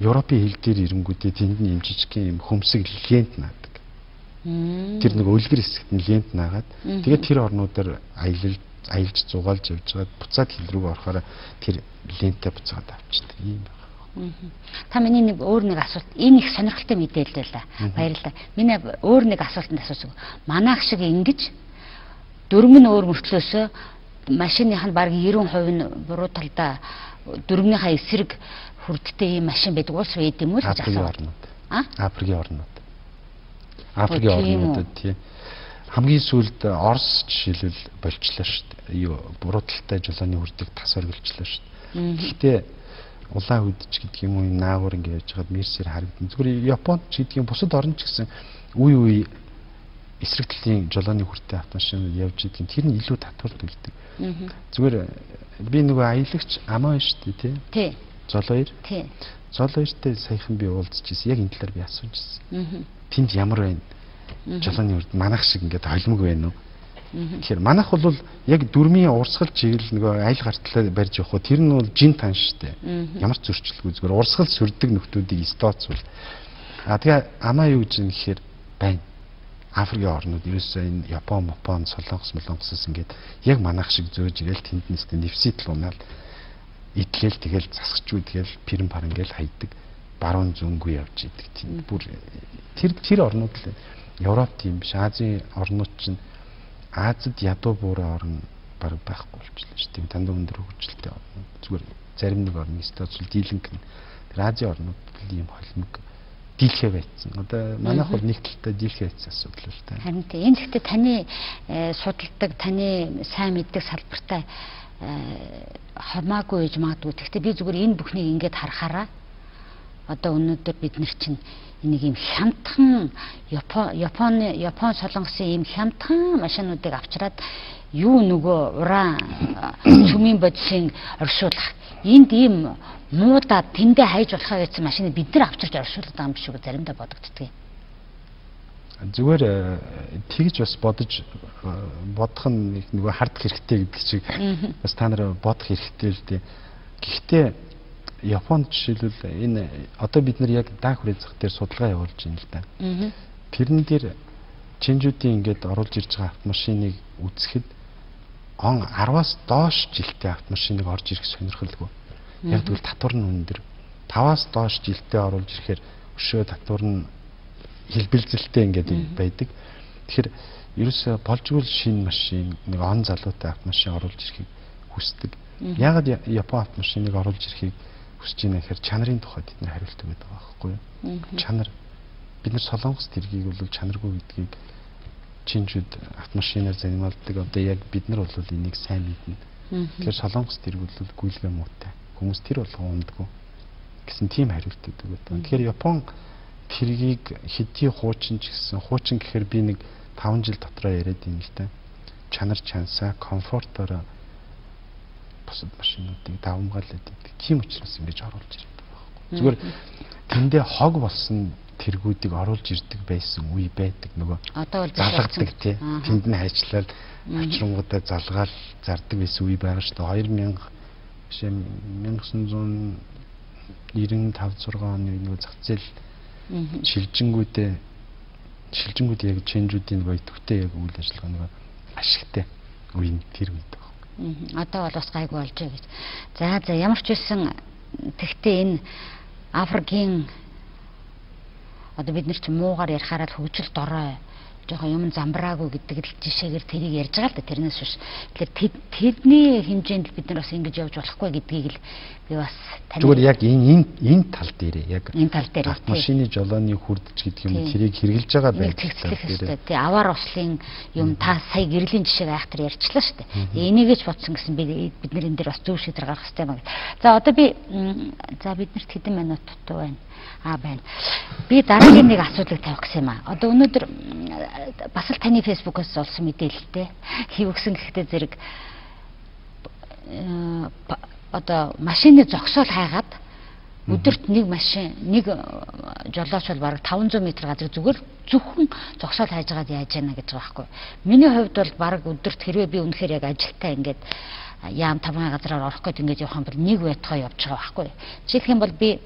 Европын хил дээр ирэнгүүтээ тэнд нь юм жижигхэн юм хөмсөг лент наадаг. Тэр нэг өлгөр хэсэгт нь лент наагаад тэгээд тэр орнуудаар аялал аялж зугаалж явж байгаад буцаад хил рүү орохоор тэр лентээ буцаад авчдаг. Юм байна. Та миний нэг өөр нэг асуулт энэ их сонирхолтой мэдээлэл да. Баярлалаа. Миний өөр нэг асуултанд асуусан. Манайх шиг ингэж дөрмөн өөр мөртлөөсөө машиных нь бараг 90% нь буруу талдаа дөрмийнхаа эсрэг хүрдтэй ийм машин байдаг улс байд юм уу гэж асуусан. А? Африкийн орнууд. Африкийн орнуудад тий. Хамгийн сүүлд Орос жишээлбэл болчлоо шүү дээ. Юу буруу талтай жолооны хүрдэг тас оргилчлаа шүү дээ. Гэхдээ улаан үдч гэдэг юм уу наагур ингэ яж хаад мерсээр харагдсан. Зүгээр Японд ч юм бусад орн ч гэсэн үе үе эсрэг талын жолооны хүртэй автомашин явж идэг. Тэр нь илүү татвар төлдөг. Зүгээр би нөгөө аялагч амаа шүү дээ тий. Тий. Золоёр. Тий. Золоёртой саяхан би уулзчихсан. Яг энэ талаар би асууж ирсэн. Тэнд ямар байна? Жолооны урд манах шиг ингээд холимог байна уу? Тэгэхээр манах бол яг дөрмийн урсгал чиглэл нөгөө айл гартлаа барьж явах тэр нь бол жин тан штэ. Ямар ч зөрчилгүй зүгээр урсгал сүрдэг нөхдүүдийг стооцвол. А тэгээ амаа юу гэж юм гэхээр байна. Африкийн орнууд ерөөсөө энэ Япон, Мопон, Солонгос, Молонгосоос ингээд яг манах шиг зөөж ирэл тэнд нэстэ нэвситл унаал идгээл тэгэл засгчгүй тэгэл пирэн паран гэл хайдаг баруун зөнгөө явж идэг тийм бүр тэр тэр орнууд л Европ тийм биш Азийн орнууд чинь Азад ядуу буурай орн баг байхгүй болчихлоо шүү дээ дандаа өндөр хөгжилтэй орнууд зүгээр зарим нэг орны стацул дийлэнх нь тэр Азийн орнууд ийм холимог дийлхэ байцсан. Одоо манайх бол нэг талтай дийлхэ байцсан асуудал л та. Харин тийм энэ гэхдээ таны э, судалдаг, таны сайн мэддэг салбартай хамаагүй гэж магадгүй. Гэхдээ би зүгээр энэ бүхнийг ингээд харахаараа одоо өнөөдөр бид нар чинь энийг юм хямдхан Япон Японы Япон солонгосын ийм хямдхан машинуудыг авчираад юу нөгөө уран цөмийн бодисын оршуулах. Энд ийм муудаад тэндээ хайж болохаа гэсэн машиныг бид нар авчирч оршуулдаг юм биш үү заримдаа бодогддөг юм зүгээр э, тэгж бас бодож э, бодох нь нөгөө хардах хэрэгтэй гэдэг чиг бас та нар бодох хэрэгтэй л дээ. Гэхдээ Японд жишээлбэл энэ одоо бид нар яг даах хүрээ зах дээр судалгаа явуулж байна л да. Тэрэн дээр чинжүүдийн ингээд оруулж ирж байгаа автомашиныг үзэхэд он 10-аас доош жилтэй автомашиныг орж ирэх сонирхолгүй. Яг тэгвэл татвар нь өндөр. 5-аас доош жилтэй оруулж ирэхээр өшөө татвар нь хэлбэлзэлтэй ингээд байдаг. Тэгэхээр ерөөсө болжгүй шинэ машин нэг он залуутай автомашин оруулж ирэхийг хүсдэг. Ягаад Япон автомашиныг оруулж ирэхийг хүсэж байна гэхээр чанарын тухайд бид нар хариулт өгöd байгаа байхгүй юу? Чанар бид нар солонгос тэргийг бол чанаргүй гэдгийг чинчүүд автомашинаар занималдаг одоо яг бид нар бол энийг сайн мэднэ. Тэгэхээр солонгос тэрг бол гүйлгээ муутай. Хүмүүс тэр болгоо ундаггүй гэсэн тийм хариулт өгдөг. Тэгэхээр Япон тэргийг хэдий хуучин ч гэсэн хуучин гэхээр би нэг 5 жил дотроо яриад юм л та. Чанар чансаа комфортороо бусад машинуудыг давмгаалаад идэг. Тийм учраас ингэж оруулж ирдэг байхгүй. Зүгээр тэндээ хог болсон тэргүүдийг оруулж ирдэг байсан үе байдаг нөгөө залгадаг тий тэнд нь хайчлал очронгуудаа залгаал зардаг байсан үе байгаа шүү дээ 2000 биш 1995 6 оны нөгөө зах зээл шилжингүүдээ шилжингүүд яг чэнжүүдийн нөгөө идэвхтэй яг үйл ажиллагаа нөгөө ашигтай үе тэр үед. Одоо бол бас гайгүй болж байгаа гэж. За за ямар ч үсэн тэгтээ энэ Африкийн одоо бид нар ч муугаар ярихаараа хөгжил дорой жоохон юм замбраагүй гэдэг л жишээгээр тэрийг ярьж байгаа л да тэрнээс биш. Тэгэхээр тэдний хэмжээнд бид нар бас ингэж явж болохгүй гэдгийг л би бас тань. Зүгээр яг энэ энэ тал дээр яг энэ тал дээр машины жолооны хүрдэж гэдэг юм тэрийг хэрэгжилж байгаа байх. Тий аваар услын юм та сая гэрлийн жишээг айхтар ярьчлаа шүү дээ. Энийг ч бодсон гэсэн би бид нар энэ дээр бас зөв шийдвэр гаргах хэрэгтэй байна. За одоо би за биднэрт хэдэн минут дутуу байна а байна. Би дараагийн нэг асуудлыг тавих гэсэн юм а. Одоо өнөөдөр бас л таны фэйсбүүкээс олсон мэдээлэлтэй хийв гсэн гэхдээ зэрэг э, одоо машины зогсоол хайгаад өдөрт нэг машин нэг э, жолооч бол бараг 500 м газар зүгээр зөвхөн зогсоол хайж байгаад яаж яана гэж байгаа байхгүй. Миний хувьд бол бараг өдөрт хэрвээ би үнэхээр яг ажилтаа ингээд яам тамгай газараар орох гээд ингээд явах юм бол нэг байтгаа явж байгаа байхгүй. Жишээлх юм бол би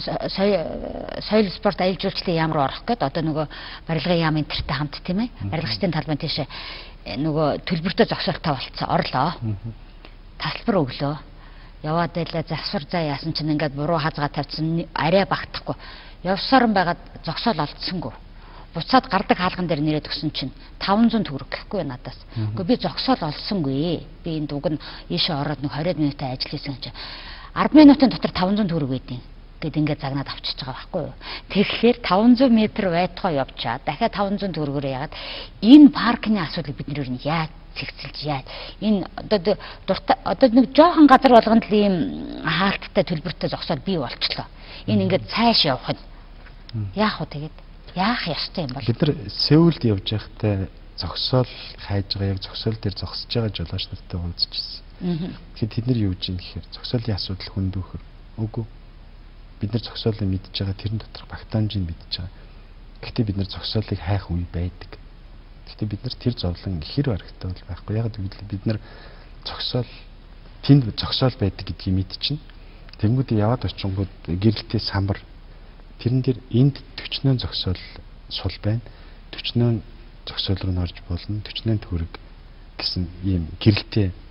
соёл спорт аялал жуулчлалын яам руу орох гээд одоо нөгөө барилгын яам энтертэй хамт тийм ээ? Барилгачдын талбай тийш э, нөгөө төлбөртэй зогсоолтой болцсон. Орлоо. Тасалбар өглөө. Яваад байлаа засвар заа яасан чинь ингээд буруу хазгаа тавьсан арай багтахгүй. Явсаар байгаад зогсоол олдсонгүй буцаад гардаг хаалган дээр нэрээд өгсөн чинь 500 төгрөг гэхгүй надаас. Гэхдээ би зогсоол олсонгүй. Би энэ дуг нь ийшээ ороод нэг 20 минутаа ажил хийсэн чинь 10 минутын дотор 500 төгрөг байдیں۔ Гэд ингээд загнаад авчиж байгаа байхгүй юу. Тэгэхээр 500 м байтугай явчаа. Дахиад 500 төгрөгөөр ягаад энэ паркны асуудлыг бид нэр нь яаж цэгцэлж яаж? Энэ одоо дуртай одоо нэг жоохон газар болгонд л ийм хаалттай төлбөртэй зогсоод бий болчлоо. Энэ ингээд цааш явах нь. Яах вэ тэгээд? Яах ёстой юм бол? Бид нар Сеулд явж байхдаа зогсоол хайж байгаа яг зогсоол дээр зогсож байгаа жолооч нартай уулзчихсан. Тэгэхээр тэд нар юу гэж юм гэхээр зогсоолын асуудал хөндөөхөр үгүй бид нар зогсоолыг мэдж байгаа тэрэн дотор багтаамжийг мэдж байгаа. Гэхдээ бид нар зогсоолыг хайх үе байдаг. Гэхдээ бид нар тэр зовлон ихэр барагтай бол байхгүй. Яг гэвэл бид нар зогсоол тэнд зогсоол байдаг гэдгийг мэдчихнэ. Тэнгүүд яваад очингууд гэрэлтээ самбар тэрэн дээр энд 40 зогсоол сул байна. 40 зогсоол руу норж болно. 40 төгрөг гэсэн ийм гэрэлтээ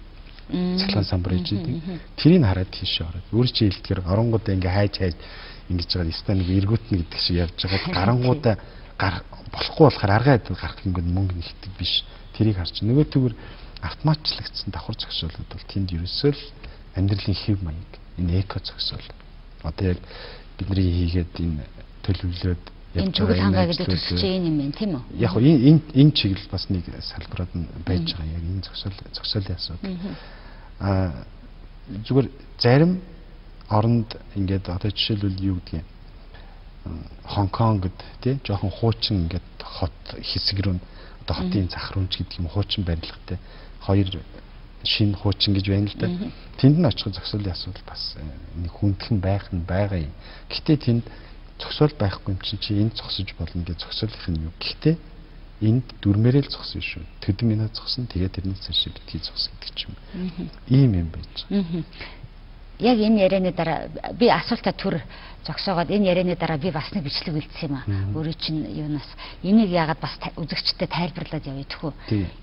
цалгаан самбар хийж идэг. Тэрийг хараад тийшээ ороод өөр чи хэлдгэр оронгуудаа ингээ хайж хайж ингэж байгаа ста нэг эргүүтнэ гэдэг шиг явж байгаа. Гарангуудаа болохгүй болохоор аргаа хэдэл гарах ингээд мөнгө нэгдэг биш. Тэрийг харч нөгөө төгөр автоматчлагдсан давхар зогсоолууд бол тэнд ерөөсөө л амьдралын хэв маяг энэ эко зогсоол. Одоо яг бидний хийгээд энэ төлөвлөлөөд энэ чүгэл хангаа гэдэг төсөж юм байна тийм үү? Яг энэ энэ энэ чиглэл бас нэг салбарууд нь байж байгаа яг энэ зогсоол зогсоолын асуудал. Зүгээр зарим оронд ингээд одоо жишээлбэл юу гэдгийг Хонконгд тий жоохон хуучин ингээд хот хэсэг рүү одоо хотын зах руу ч гэдэг юм хуучин барилгатай хоёр шин хуучин гэж байна л да. Тэнд нь очих зогсоолын асуудал бас э, нэг хүндхэн байх нь байгаа юм. Гэтэ тэнд зогсоол байхгүй юм чинь чи энд зогсож болно гэж зогсоолынх нь юу. Гэхдээ энд дүрмээрээ л зогсон шүү. Тэдэн минут зогсон тэгээд тэрний цааш битгий зогсон гэдэг ч юм. Ийм юм байж. Яг энэ ярианы дараа би асуултаа төр зогсоогоод энэ ярианы дараа би бас нэг бичлэг үлдсэн юм аа. Өөрөө чинь юунаас энийг яагаад бас үзэгчдэд тайлбарлаад явъя тэхүү.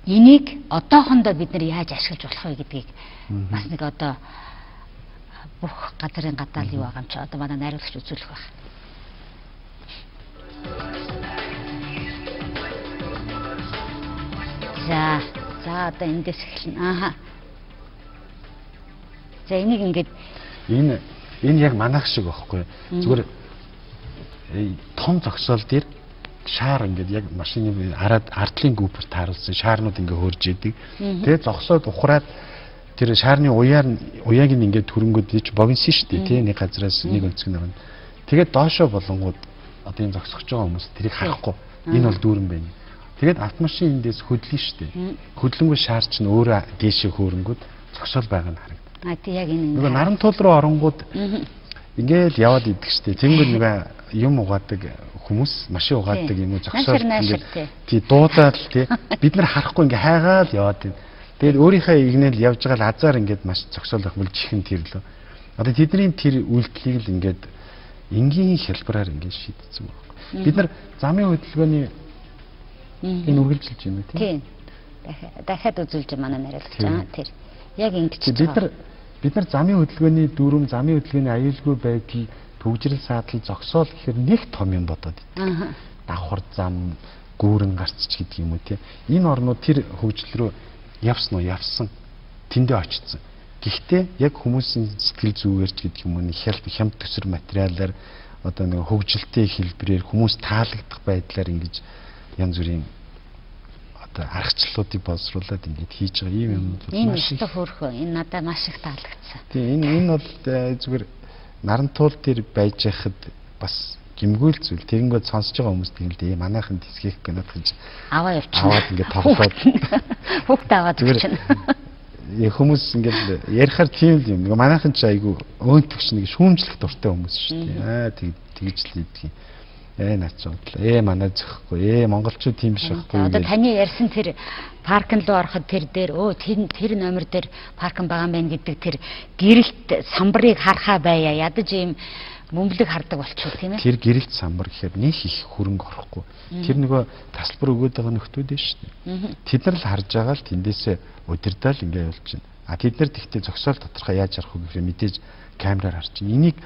Энийг одоохондоо бид нар яаж ашиглаж болох вэ гэдгийг бас нэг одоо бүх газрын гадаал юу байгаа юм чи одоо манай найруулагч үзүүлэх байх. За за одоо эндээс эхэлнэ. Ааха. За энийг ингээд энэ энэ яг манайх шиг байхгүй. Зүгээр том зогсоол дээр шаар ингээд яг машины араад ардлын гүпер тааруулсан шаарнууд ингээ хөрж идэг. Тэгээд зогсоод ухраад тэр шаарны уяар уяаг нь ингээд төрөнгөд ич богинсон шүү дээ тий нэг газраас нэг өнцөг нэг. Тэгээд доошоо болонгууд одоо энэ зогсож байгаа хүмүүс тэрийг харахгүй энэ бол дүүрэн байна. Тэгээд автомашин эндээс хөдлөн дээ. Хөдлөнгөө шаар чинь өөрөө дээшээ хөөрөнгүүд зогсоол байгаа нь харагдав. А тий яг энэ Нөгөө наран туул руу оронгууд ингээд яваад идэх дээ. Тэнгэр нөгөө юм угаадаг хүмүүс машин угаадаг юм уу зогсоод ингээд тий дуудаад тий бид нар харахгүй ингээ хайгаад яваад байна. Тэгээд өөрийнхөө игнэл явж байгаа л азар ингээд маш зогсоолох мөл чихэн тэр лөө. Одоо тэдний тэр үйлдэлийг л ингээд энгийн хэлбэраар ингээд шийдсэн байна. Бид нар замын хөдөлгөөний энэ үргэлжилж байна тийм. Тийм. Дахиад үзүүлж манай нариулагч аа тэр яг ингэж бид нар бид нар замын хөдөлгөөний дүрм, замын хөдөлгөөний аюулгүй байдал, төвжирэл саатал зогсоол гэхээр нэг том юм бодоод идэв. Давхар зам, гүүрэн гарцч гэдэг юм уу те. Энэ орнууд тэр хөгжил рүү явсан уу? Явсан. Тэндээ очсон. Гэхдээ яг хүмүүсийн сэтгэл зүгээрч гэдэг юм уу хялт хямд төсөр материалаар одоо нэг хөгжилтэй хэлбэрээр хүмүүс таалагдах байдлаар ингэж янз бүрийн одоо аргачлалуудыг боловсруулад ингэж хийж байгаа ийм юмнууд маш их хөөрхөө энэ надад маш их таалагдсан. Тийм энэ энэ бол э, зүгээр наран туул дээр байж байхад бас гимгүүл зүйл. Тэгэнгүүт сонсож байгаа хүмүүс тийм л дээ. Манайхан тисгэх гэнэт гэж аваа явчихна. Аваад ингээд тоглоод хүүхдээ аваад явчихна хүмүүс ингээл ярихаар тийм юм. Нэг манайхан ч айгу өөнтөгч нэг шүүмжлэх дуртай хүмүүс шүү дээ. Аа тэгж л идэх юм. Ээ наач бодлоо. Ээ манай зөхгүй. Ээ монголчууд тийм биш байхгүй. Одоо таны ярьсан тэр паркн руу ороход тэр дээр өө тэр тэр номер дээр паркн байгаа байна гэдэг тэр гэрэлт самбарыг харахаа байя. Ядаж ийм мөмбөлөг хардаг болчихвол тийм ээ. Тэр гэрэлт самбар гэхээр нэг их хөрөнгө орохгүй. Тэр нөгөө тасалбар өгөөд байгаа нөхдүүд нь шүү дээ. Тэд нар л харж байгаа л тэндээсээ удирдаал ингээ явуулж байна. А тэд нар тэгтээ зөксөөл тодорхой яаж арах вэ гэхээр мэдээж камераар харж байна. Энийг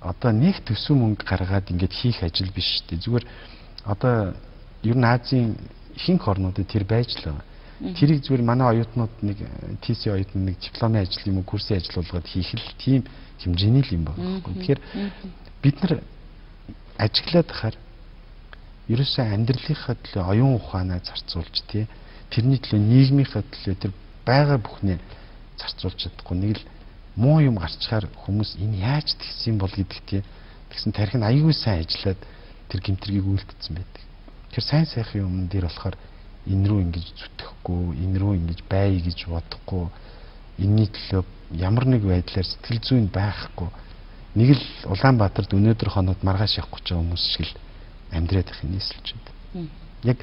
одоо нэг төсөв мөнгө гаргаад ингээд хийх ажил биш шүү дээ. Зүгээр одоо ер нь Азийн ихэнх орнуудад тэр байж л байгаа. Тэрийг зүгээр манай оюутнууд нэг TC оюутнууд нэг дипломын ажил юм уу курсын ажил болгоод хийх л тийм хэмжээний л юм байна. Тэгэхээр бид нар ажиглаад хахаар ерөөсөө амьдралынхаа төлөө оюун ухаанаа зарцуулж тий тэрний төлөө нийгмийнхаа төлөө тэр байгаа бүхнээ зарцуулж чадахгүй нэг л муу юм гарчхаар хүмүүс энэ яаж тэгсэн бол гэдэг тий тэгсэн тарих нь аягүй сайн ажиллаад тэр гимтэргийг үйлдэлсэн байдаг. Тэр сайн сайхан юм дээр болохоор энэ рүү ингэж зүтгэхгүй, энэ рүү ингэж бай гэж бодохгүй энэний төлөө ямар нэг байдлаар сэтгэл зүйн байхгүй нэг л Улаанбаатарт өнөөдөр хоноод маргааш явах гэж байгаа хүмүүс шиг л амьдраад их нийслэж байна. Яг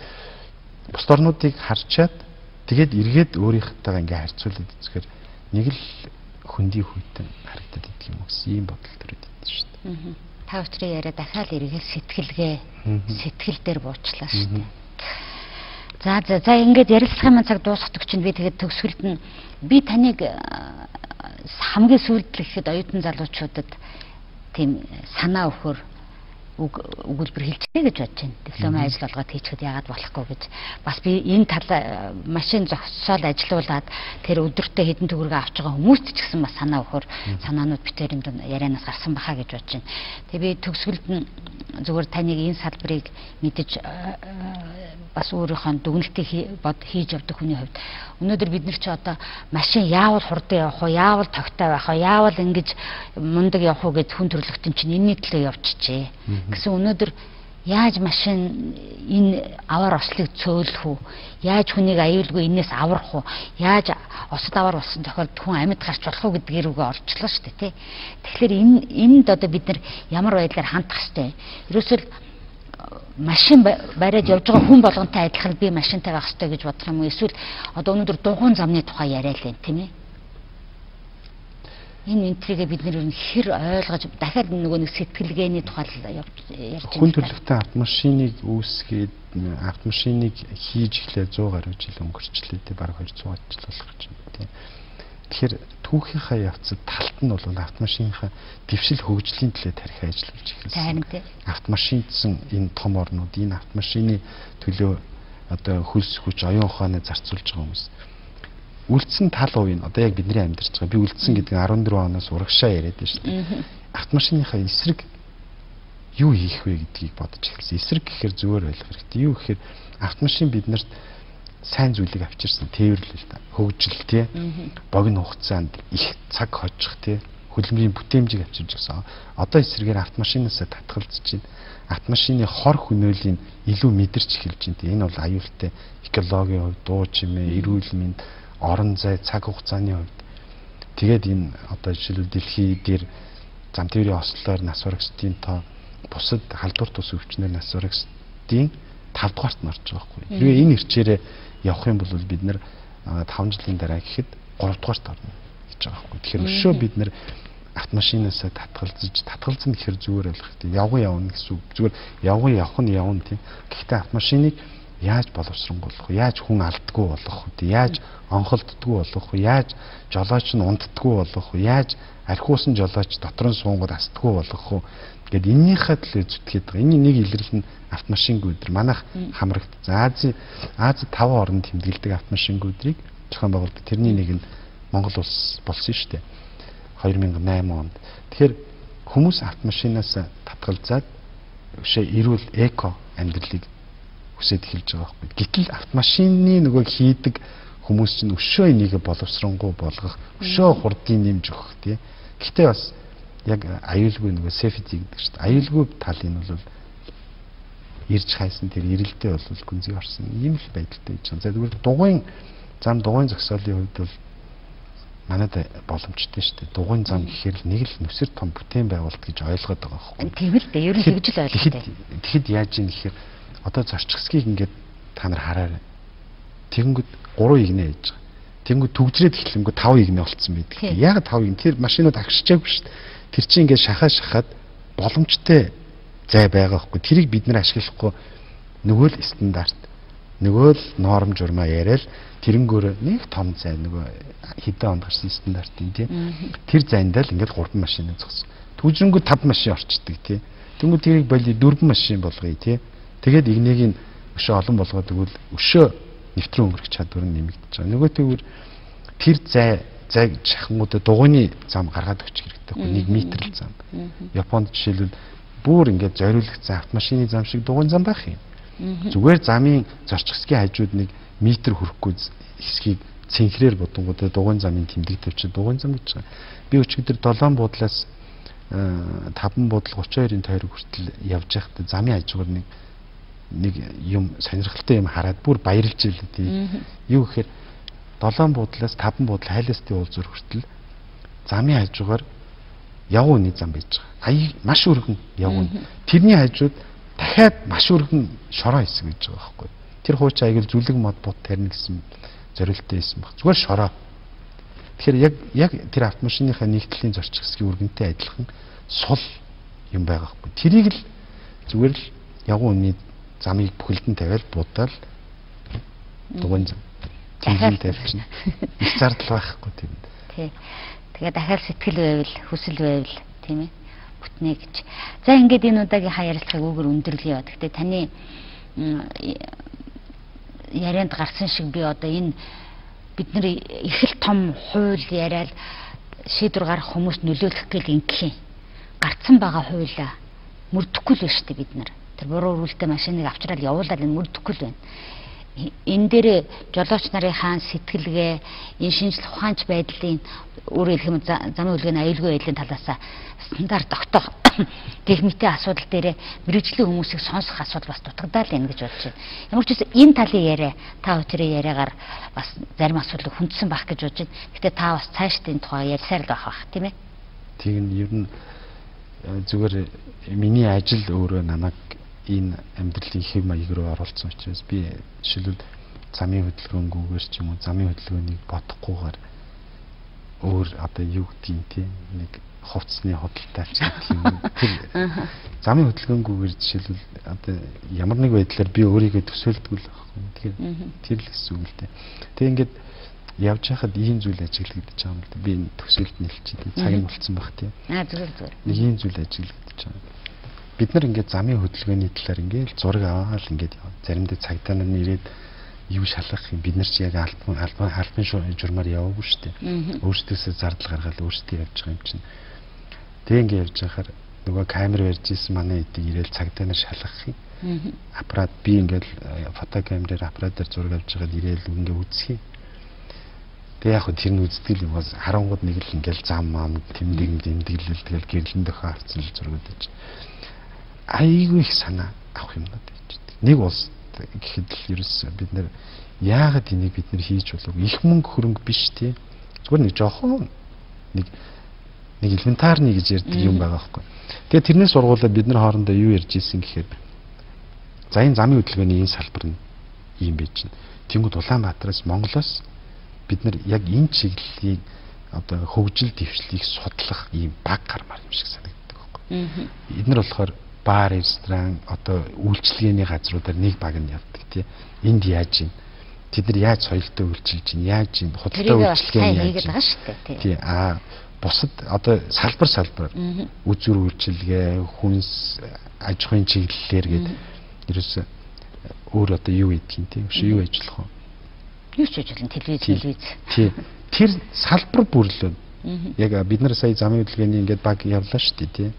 бус орнуудыг харчаад тэгээд эргээд өөрийнхтэйгээ ингээ харьцуулаад үзэхээр нэг л хөндөй хүйтэн харагдаад идэх юм уу ийм бодол төрөд идэв шүү дээ. Та өчрөө яриа дахиад эргээд сэтгэлгээ сэтгэл дээр буучлаа шүү дээ. За за за ингээд ярилцлагын цаг дуусах чинь би тэгээд төгсгөлд нь би таныг хамгийн сүүлд л ихэд оюутан залуучуудад тийм санаа өгөхөр өгүүлбэр хэлчихье гэж бодож байна. Дипломын ажил олгоод хийчихэд яагаад болохгүй гэж. Бас би энэ тал машин зогсоол ажилуулад тэр өдөртөө хэдэн төгрөгөө авч байгаа хүмүүст ч гэсэн бас санаа өгөхөр санаанууд битэрийн дунд ярианаас гарсан баха гэж бодож байна. Тэгээ би төгсгөлд нь зүгээр таныг энэ салбарыг мэдэж бас өөрийнхөө дүгнэлтийг бод хийж явдаг хүний хувьд өнөөдөр бид нар ч одоо машин яавал хурдан явах уу, яавал тогтой байх уу, яавал ингэж мундаг явах уу гэж хүн төрөлхтөн чинь энэний төлөө явчихжээ. Гэсэн өнөөдөр яаж машин энэ аваар ослыг цөөлөх үү? Яаж хүнийг аюулгүй энээс аврах уу? Яаж осод аваар болсон тохиолдолд хүн амьд гарч болох уу гэдгээр үгээ орчлоо шүү дээ, тий. Тэгэхээр энэ энд одоо бид нар ямар байдлаар хандах хэвтэй. Ерөөсөө машин бариад явж байгаа хүн болгонтэй адилхан би машинтай байх хэрэгтэй гэж бодох юм уу эсвэл одоо өнөөдөр дугуйн замны тухай яриа л байна тийм ээ энэ энтрийгээ бид нэр хэр ойлгож дахиад нөгөө нэг сэтгэлгээний тухай ярьж байна. Хүн төрөлхтөн автомашиныг үүсгээд автомашиныг хийж эхлээ 100 гаруй жил өнгөрчлээ тий бараг 200 жил болох гэж байна тий. Тэгэхээр түүхийнхаа явцад талт нь бол автомашиныхаа дэвшил хөгжлийн төлөө тарих ажиллаж эхэлсэн. Автомашинцсан энэ том орнууд энэ автомашины төлөө одоо хөлс хүч оюун ухаанаа зарцуулж байгаа хүмүүс үлдсэн тал хувийн одоо яг бидний амьдарч байгаа би үлдсэн гэдэг нь 14 оноос урагшаа яриад байна шүү дээ. Автомашиныхаа эсрэг юу хийх вэ гэдгийг бодож эхэлсэн. Эсрэг гэхээр зүгээр ойлгох хэрэгтэй. Юу гэхээр автомашин биднэрт сайн зүйлийг авчирсан тээвэрлэл та хөгжил тий богино хугацаанд их цаг хожих тий хөдөлмөрийн бүтээмжийг авчирж байгаа. Одоо эсрэгээр автомашинаас татгалзаж байна. Автомашины хор хөнөөлийн илүү мэдэрч эхэлж байна. Энэ бол аюултай экологийн хувьд, дуу чимээ, эрүүл мэнд, орон зай, цаг хугацааны хувьд. Тэгээд энэ одоо жишээлбэл дэлхий дээр зам тээврийн ослоор нас барагчдын тоо бусад халдвар тус өвчнөр нас барагчдын 5 дугаарт нь орж байгаа байхгүй. Хэрвээ энэ ирчээрээ явах юм бол бид нэр 5 жилийн дараа гэхэд 3 дугаарт орно гэж байгаа байхгүй. Тэгэхээр өшөө бид нэр автомашинаас татгалзаж татгалзна гэхэр зүгээр ойлгох тийм явган явна гэсэн үг. Зүгээр явган явах нь явна тийм. Гэхдээ автомашиныг яаж боловсронгуулах вэ? Яаж хүн алддаггүй болгох вэ? Яаж онхолддггүй болгох вэ? Яаж жолооч нь унтдаггүй болгох вэ? Яаж архиусан жолооч дотор нь суунгууд асдаггүй болгох вэ? Гэт эннийхээ төлөө зүтгэхэд байгаа. Энийн нэг илэрх нь автомашингуудэр манайх хамрагт. Ази Ази 5 орнд тэмдэглэдэг автомашингуудрыг зохион байгуулдаг. Тэрний нэг нь Монгол улс болсон шүү дээ. 2008 онд. Тэгэхээр хүмүүс автомашинаас татгалзаад өшөө эрүүл эко амьдралыг хүсэж эхэлж байгаа байхгүй. Гэтэл автомашины нөгөө хийдэг хүмүүс чинь өшөө энийг боловсронгуй болгох, өшөө хурдыг нэмж өгөх тий. Гэхдээ бас яг аюулгүй нөгөө safety гэдэг чинь аюулгүй тал нь бол ирж хайсан тэр ирэлтээ бол гүнзгий орсон ийм л байдалтай гэж байна. За тэгвэл дугуйн зам дугуйн зогсоолын хувьд бол манайд боломжтой шүү дээ. Дугуйн зам гэхээр нэг л нүсэр том бүтээн байгуулалт гэж ойлгоод байгаа байхгүй. Тийм л дээ. Ер нь тэгж л ойлгодог. Тэгэхэд яаж юм гэхээр одоо зорчигсгийг ингээд та нар хараарай. Тэгэнгүүт 3 игнэ яаж байгаа. Тэнгүү төгжрээд эхлэнгүү 5 игнэ болцсон байдаг. Яг 5 игнэ. Тэр машинууд агшчихаагүй шүү дээ. Тэр чинь ингээд шахаа шахаад боломжтой зай байгаа хгүй. Тэрийг бид нар ашиглахгүй. Нөгөө л стандарт. Нөгөө л норм журмаа яриад тэрэнгөөр нэг том зай нөгөө хэдэн онд гарсан стандартын тий тэр зайндаа л ингээд 3 машин зогсон түүжрэнгүү 5 машин орчдөг тий тэнгүү тэрийг боли 4 машин болгоё тий тэгээд игнийг нь өшөө олон болгоод тэгвэл өшөө нэвтрэн өнгөрөх чадвар нь нэмэгдэж байгаа нөгөө тэгвэр тэр зай зайг шахангуудад дугуйны зам гаргаад өгчих хэрэгтэй. Нэг метр л зам. Японд жишээлбэл бүр ингээд зориулагдсан автомашины зам шиг дугуйн зам байх юм. Зүгээр замын зорчигсгийн хажууд нэг метр хүрэхгүй хэсгийг цэнхрээр бодонгуудаа дугуйн замын тэмдэг тавьчих дугуйн зам гэж байгаа. Би өчигдөр 7 буудлаас 5 буудал 32-ын тойрог хүртэл явж байхдаа замын хажуугаар нэг нэг юм сонирхолтой юм хараад бүр баярлж тий. Юу гэхээр 7 буудлаас 5 буудал хайлаастын уул зүр хүртэл замын хажуугаар явуу үний зам байж байгаа. Ая маш өргөн явуу. Тэрний хажууд дахиад маш өргөн шороо хэсэг гэж байгаа байхгүй. Тэр хууч аяг зүлэг мод бут тарина гэсэн зорилттой байсан баг. Зүгээр шороо. Тэгэхээр яг яг тэр автомашиныхаа нэгтгэлийн зорчих хэсгийн өргөнтэй адилхан сул юм байгаа байхгүй. Тэрийг л зүгээр л явуу үний замыг бүхэлдэн тавиал будаад дугуйн дахиад тавьчихна. Их зардал байхгүй тийм. Тий. Тэгээ дахиад сэтгэл байвал, хүсэл байвал тийм ээ бүтнэ гэж. За ингээд энэ удаагийн хаярлахыг өгөр өндөрлөё. Гэхдээ таны ярианд гарсан шиг би одоо энэ бидний их л том хууль яриад шийдвэр гарах хүмүүст нөлөөлөх гээл ингэх юм. Гарцсан байгаа хуулиа мөрдөхгүй л шүү дээ бид нар. Тэр буруу үрүүлтэй машиныг авчраад явуулаад энэ мөрдөхгүй л байна энэ дээр жолооч нарын хаан сэтгэлгээ энэ шинжлэх ухаанч байдлын өөрөөр хэлэх юм замын үлгэний аюулгүй байдлын талаас стандарт тогтоох техникийн асуудал дээр мэрэгжлийн хүмүүсийг сонсох асуудал бас дутагдаад байна гэж бодож байна. Ямар ч үсэн энэ талын яриа та хоёрын яриагаар бас зарим асуудлыг хүндсэн байх гэж бодож байна. Гэтэ та бас цаашдын тухай ярьсаар л байх бах тийм ээ. Тийм ер нь э, зүгээр миний ажил өөрөө намайг энэ амьдралын хэв маяг руу оруулсан учраас би жишээлбэл замын хөдөлгөөнгүйгээр ч юм уу замын хөдөлгөөнийг бодохгүйгээр өөр одоо юу гэдгийг те нэг хувцсны гэх юм. Тэр замын хөдөлгөөнгүйгээр жишээлбэл одоо ямар нэг байдлаар би өөрийгөө төсөөлдөг л байхгүй. Тэгэхээр тэр л гэсэн үг л дээ. Тэг ингээд явж хахад ийм зүйл ажиглагдаж байгаа юм л да. Би энэ төсөөлт нэлчихэд цаг нь болцсон баг тийм. Аа зүгээр зүгээр. Нэг ийм зүйл ажиглагдаж байгаа бид нар ингээд замын хөдөлгөөний талаар ингээд зураг аваад ингээд заримдаа цагдаа нар ирээд юу шалгах юм бид нар ч яг альбан альбан альбан журмаар яваагүй шүү дээ. Өөрсдөөсөө зардал гаргаад өөрсдөө явж байгаа юм чинь. Тэгээ ингээд явж байхаар нөгөө камер барьж исэн манай эдийг ирээл цагдаа нар шалгах юм. Аппарат би ингээл фотокамераар аппаратаар зураг авч байгаад ирээл ингээ үзэх юм. Тэгээ яг хөө тэр нь үздэг юм бас 10 нэг л ингээл зам мам тэмдэг тэмдэглэл тэгэл гэрлэн дөхөө авцсан л зураг өгдөж. Айгүй их санаа авах юмнууд байж. Нэг улс гэхэд л ерөөсөө бид нэр яагаад энийг бид нэр хийж болов их мөнгө хөрөнгө биш тий. Зүгээр нэг жоохон нэг нэг элементарны гэж ярьдаг юм байгаа байхгүй. Тэгээ тэрнээс сургуулаад бид нар хоорондоо юу ярьж ийсэн гэхээр за энэ замын хөдөлгөөний энэ салбар нь ийм байж чинь. Тэнгүүд Улаанбаатараас Монголоос бид нар яг энэ чиглэлийг одоо хөгжил дэвшлийг судлах ийм баг гармаар юм шиг санагддаг байхгүй. Эднэр болохоор бар, ресторан, одоо үйлчлэгээний газруудаар нэг баг нь явдаг тий. Энд яаж юм? Тэд нар яаж соёлтой үйлчилж чинь, яаж юм худалдаа үйлчлэгээ яаж юм? Тий. Аа бусад одоо салбар салбар үзүр үйлчилгээ, хүнс аж ахуйн чиглэлээр гээд ерөөсөө өөр одоо юу гэдгийг тийм шүү юу ажиллах вэ? Юу ч ажиллана телевиз телевиз. Тий. Тэр салбар бүрлөө. Яг бид нар сая замын хөдөлгөөний ингээд баг явлаа шүү дээ тий.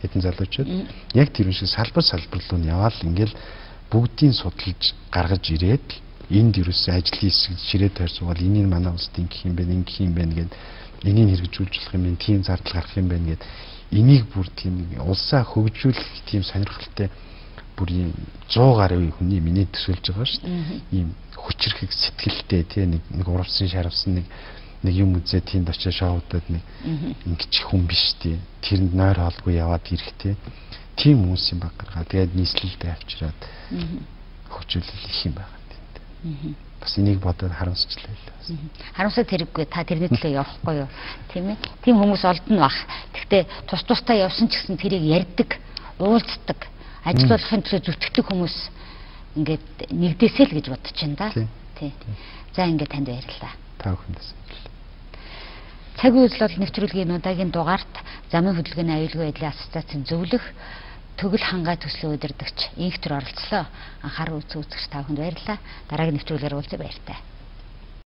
Хэдэн залуучууд яг тэр шиг салбар салбар руу яваал ингээд бүгдийг судалж гаргаж ирээд энд ерөөсөө ажлын хэсэг ширээ тойрцуул энийг манай улсад ингэх юм бэ ингэх юм бэ гэд энийг хэрэгжүүлж болох юм тийм зардал гарах юм байна гэд энийг бүр тийм улсаа хөгжүүлэх тийм сонирхолтой бүр ийм 100 гаруй хүний миний төсөөлж байгаа шүү дээ. Ийм хүчрхэг сэтгэлтэй тий нэг нэг урвсан шаравсан нэг нэг юм үзээ тийм очиж шоудад нэг ингэж хүн биш тий. Тэрэнд нойр хоолгүй яваад ирэх тий. Тийм хүмүүс юм баг гаргаа. Тэгээд нийслэлдээ авчираад хөгжүүлэл их юм байгаа тийм. Бас энийг бодоод харамсчлаа л. Харамсаад тэрэггүй та тэрний төлөө явахгүй юу? Тийм ээ. Тийм хүмүүс олдно бах. Гэхдээ тус тустай явсан ч гэсэн тэрийг ярьдаг, уулздаг, ажилуулахын төлөө зүтгэдэг хүмүүс ингээд нэгдээсэй л гэж бодож байна да. Тий. За ингээд танд баярлалаа. Та бүхэндээ Цаг үйл бол нэвтрүүлгийн удаагийн дугаарт замын хөдөлгөөний аюулгүй байдлын ассоциацийн зөвлөх төгөл хангай төслийн удирдагч инхтер оролцлоо. Анхаарал үзүүлэгч та бүхэнд баярлалаа. Дараагийн нэвтрүүлгээр уулзъя баяртай.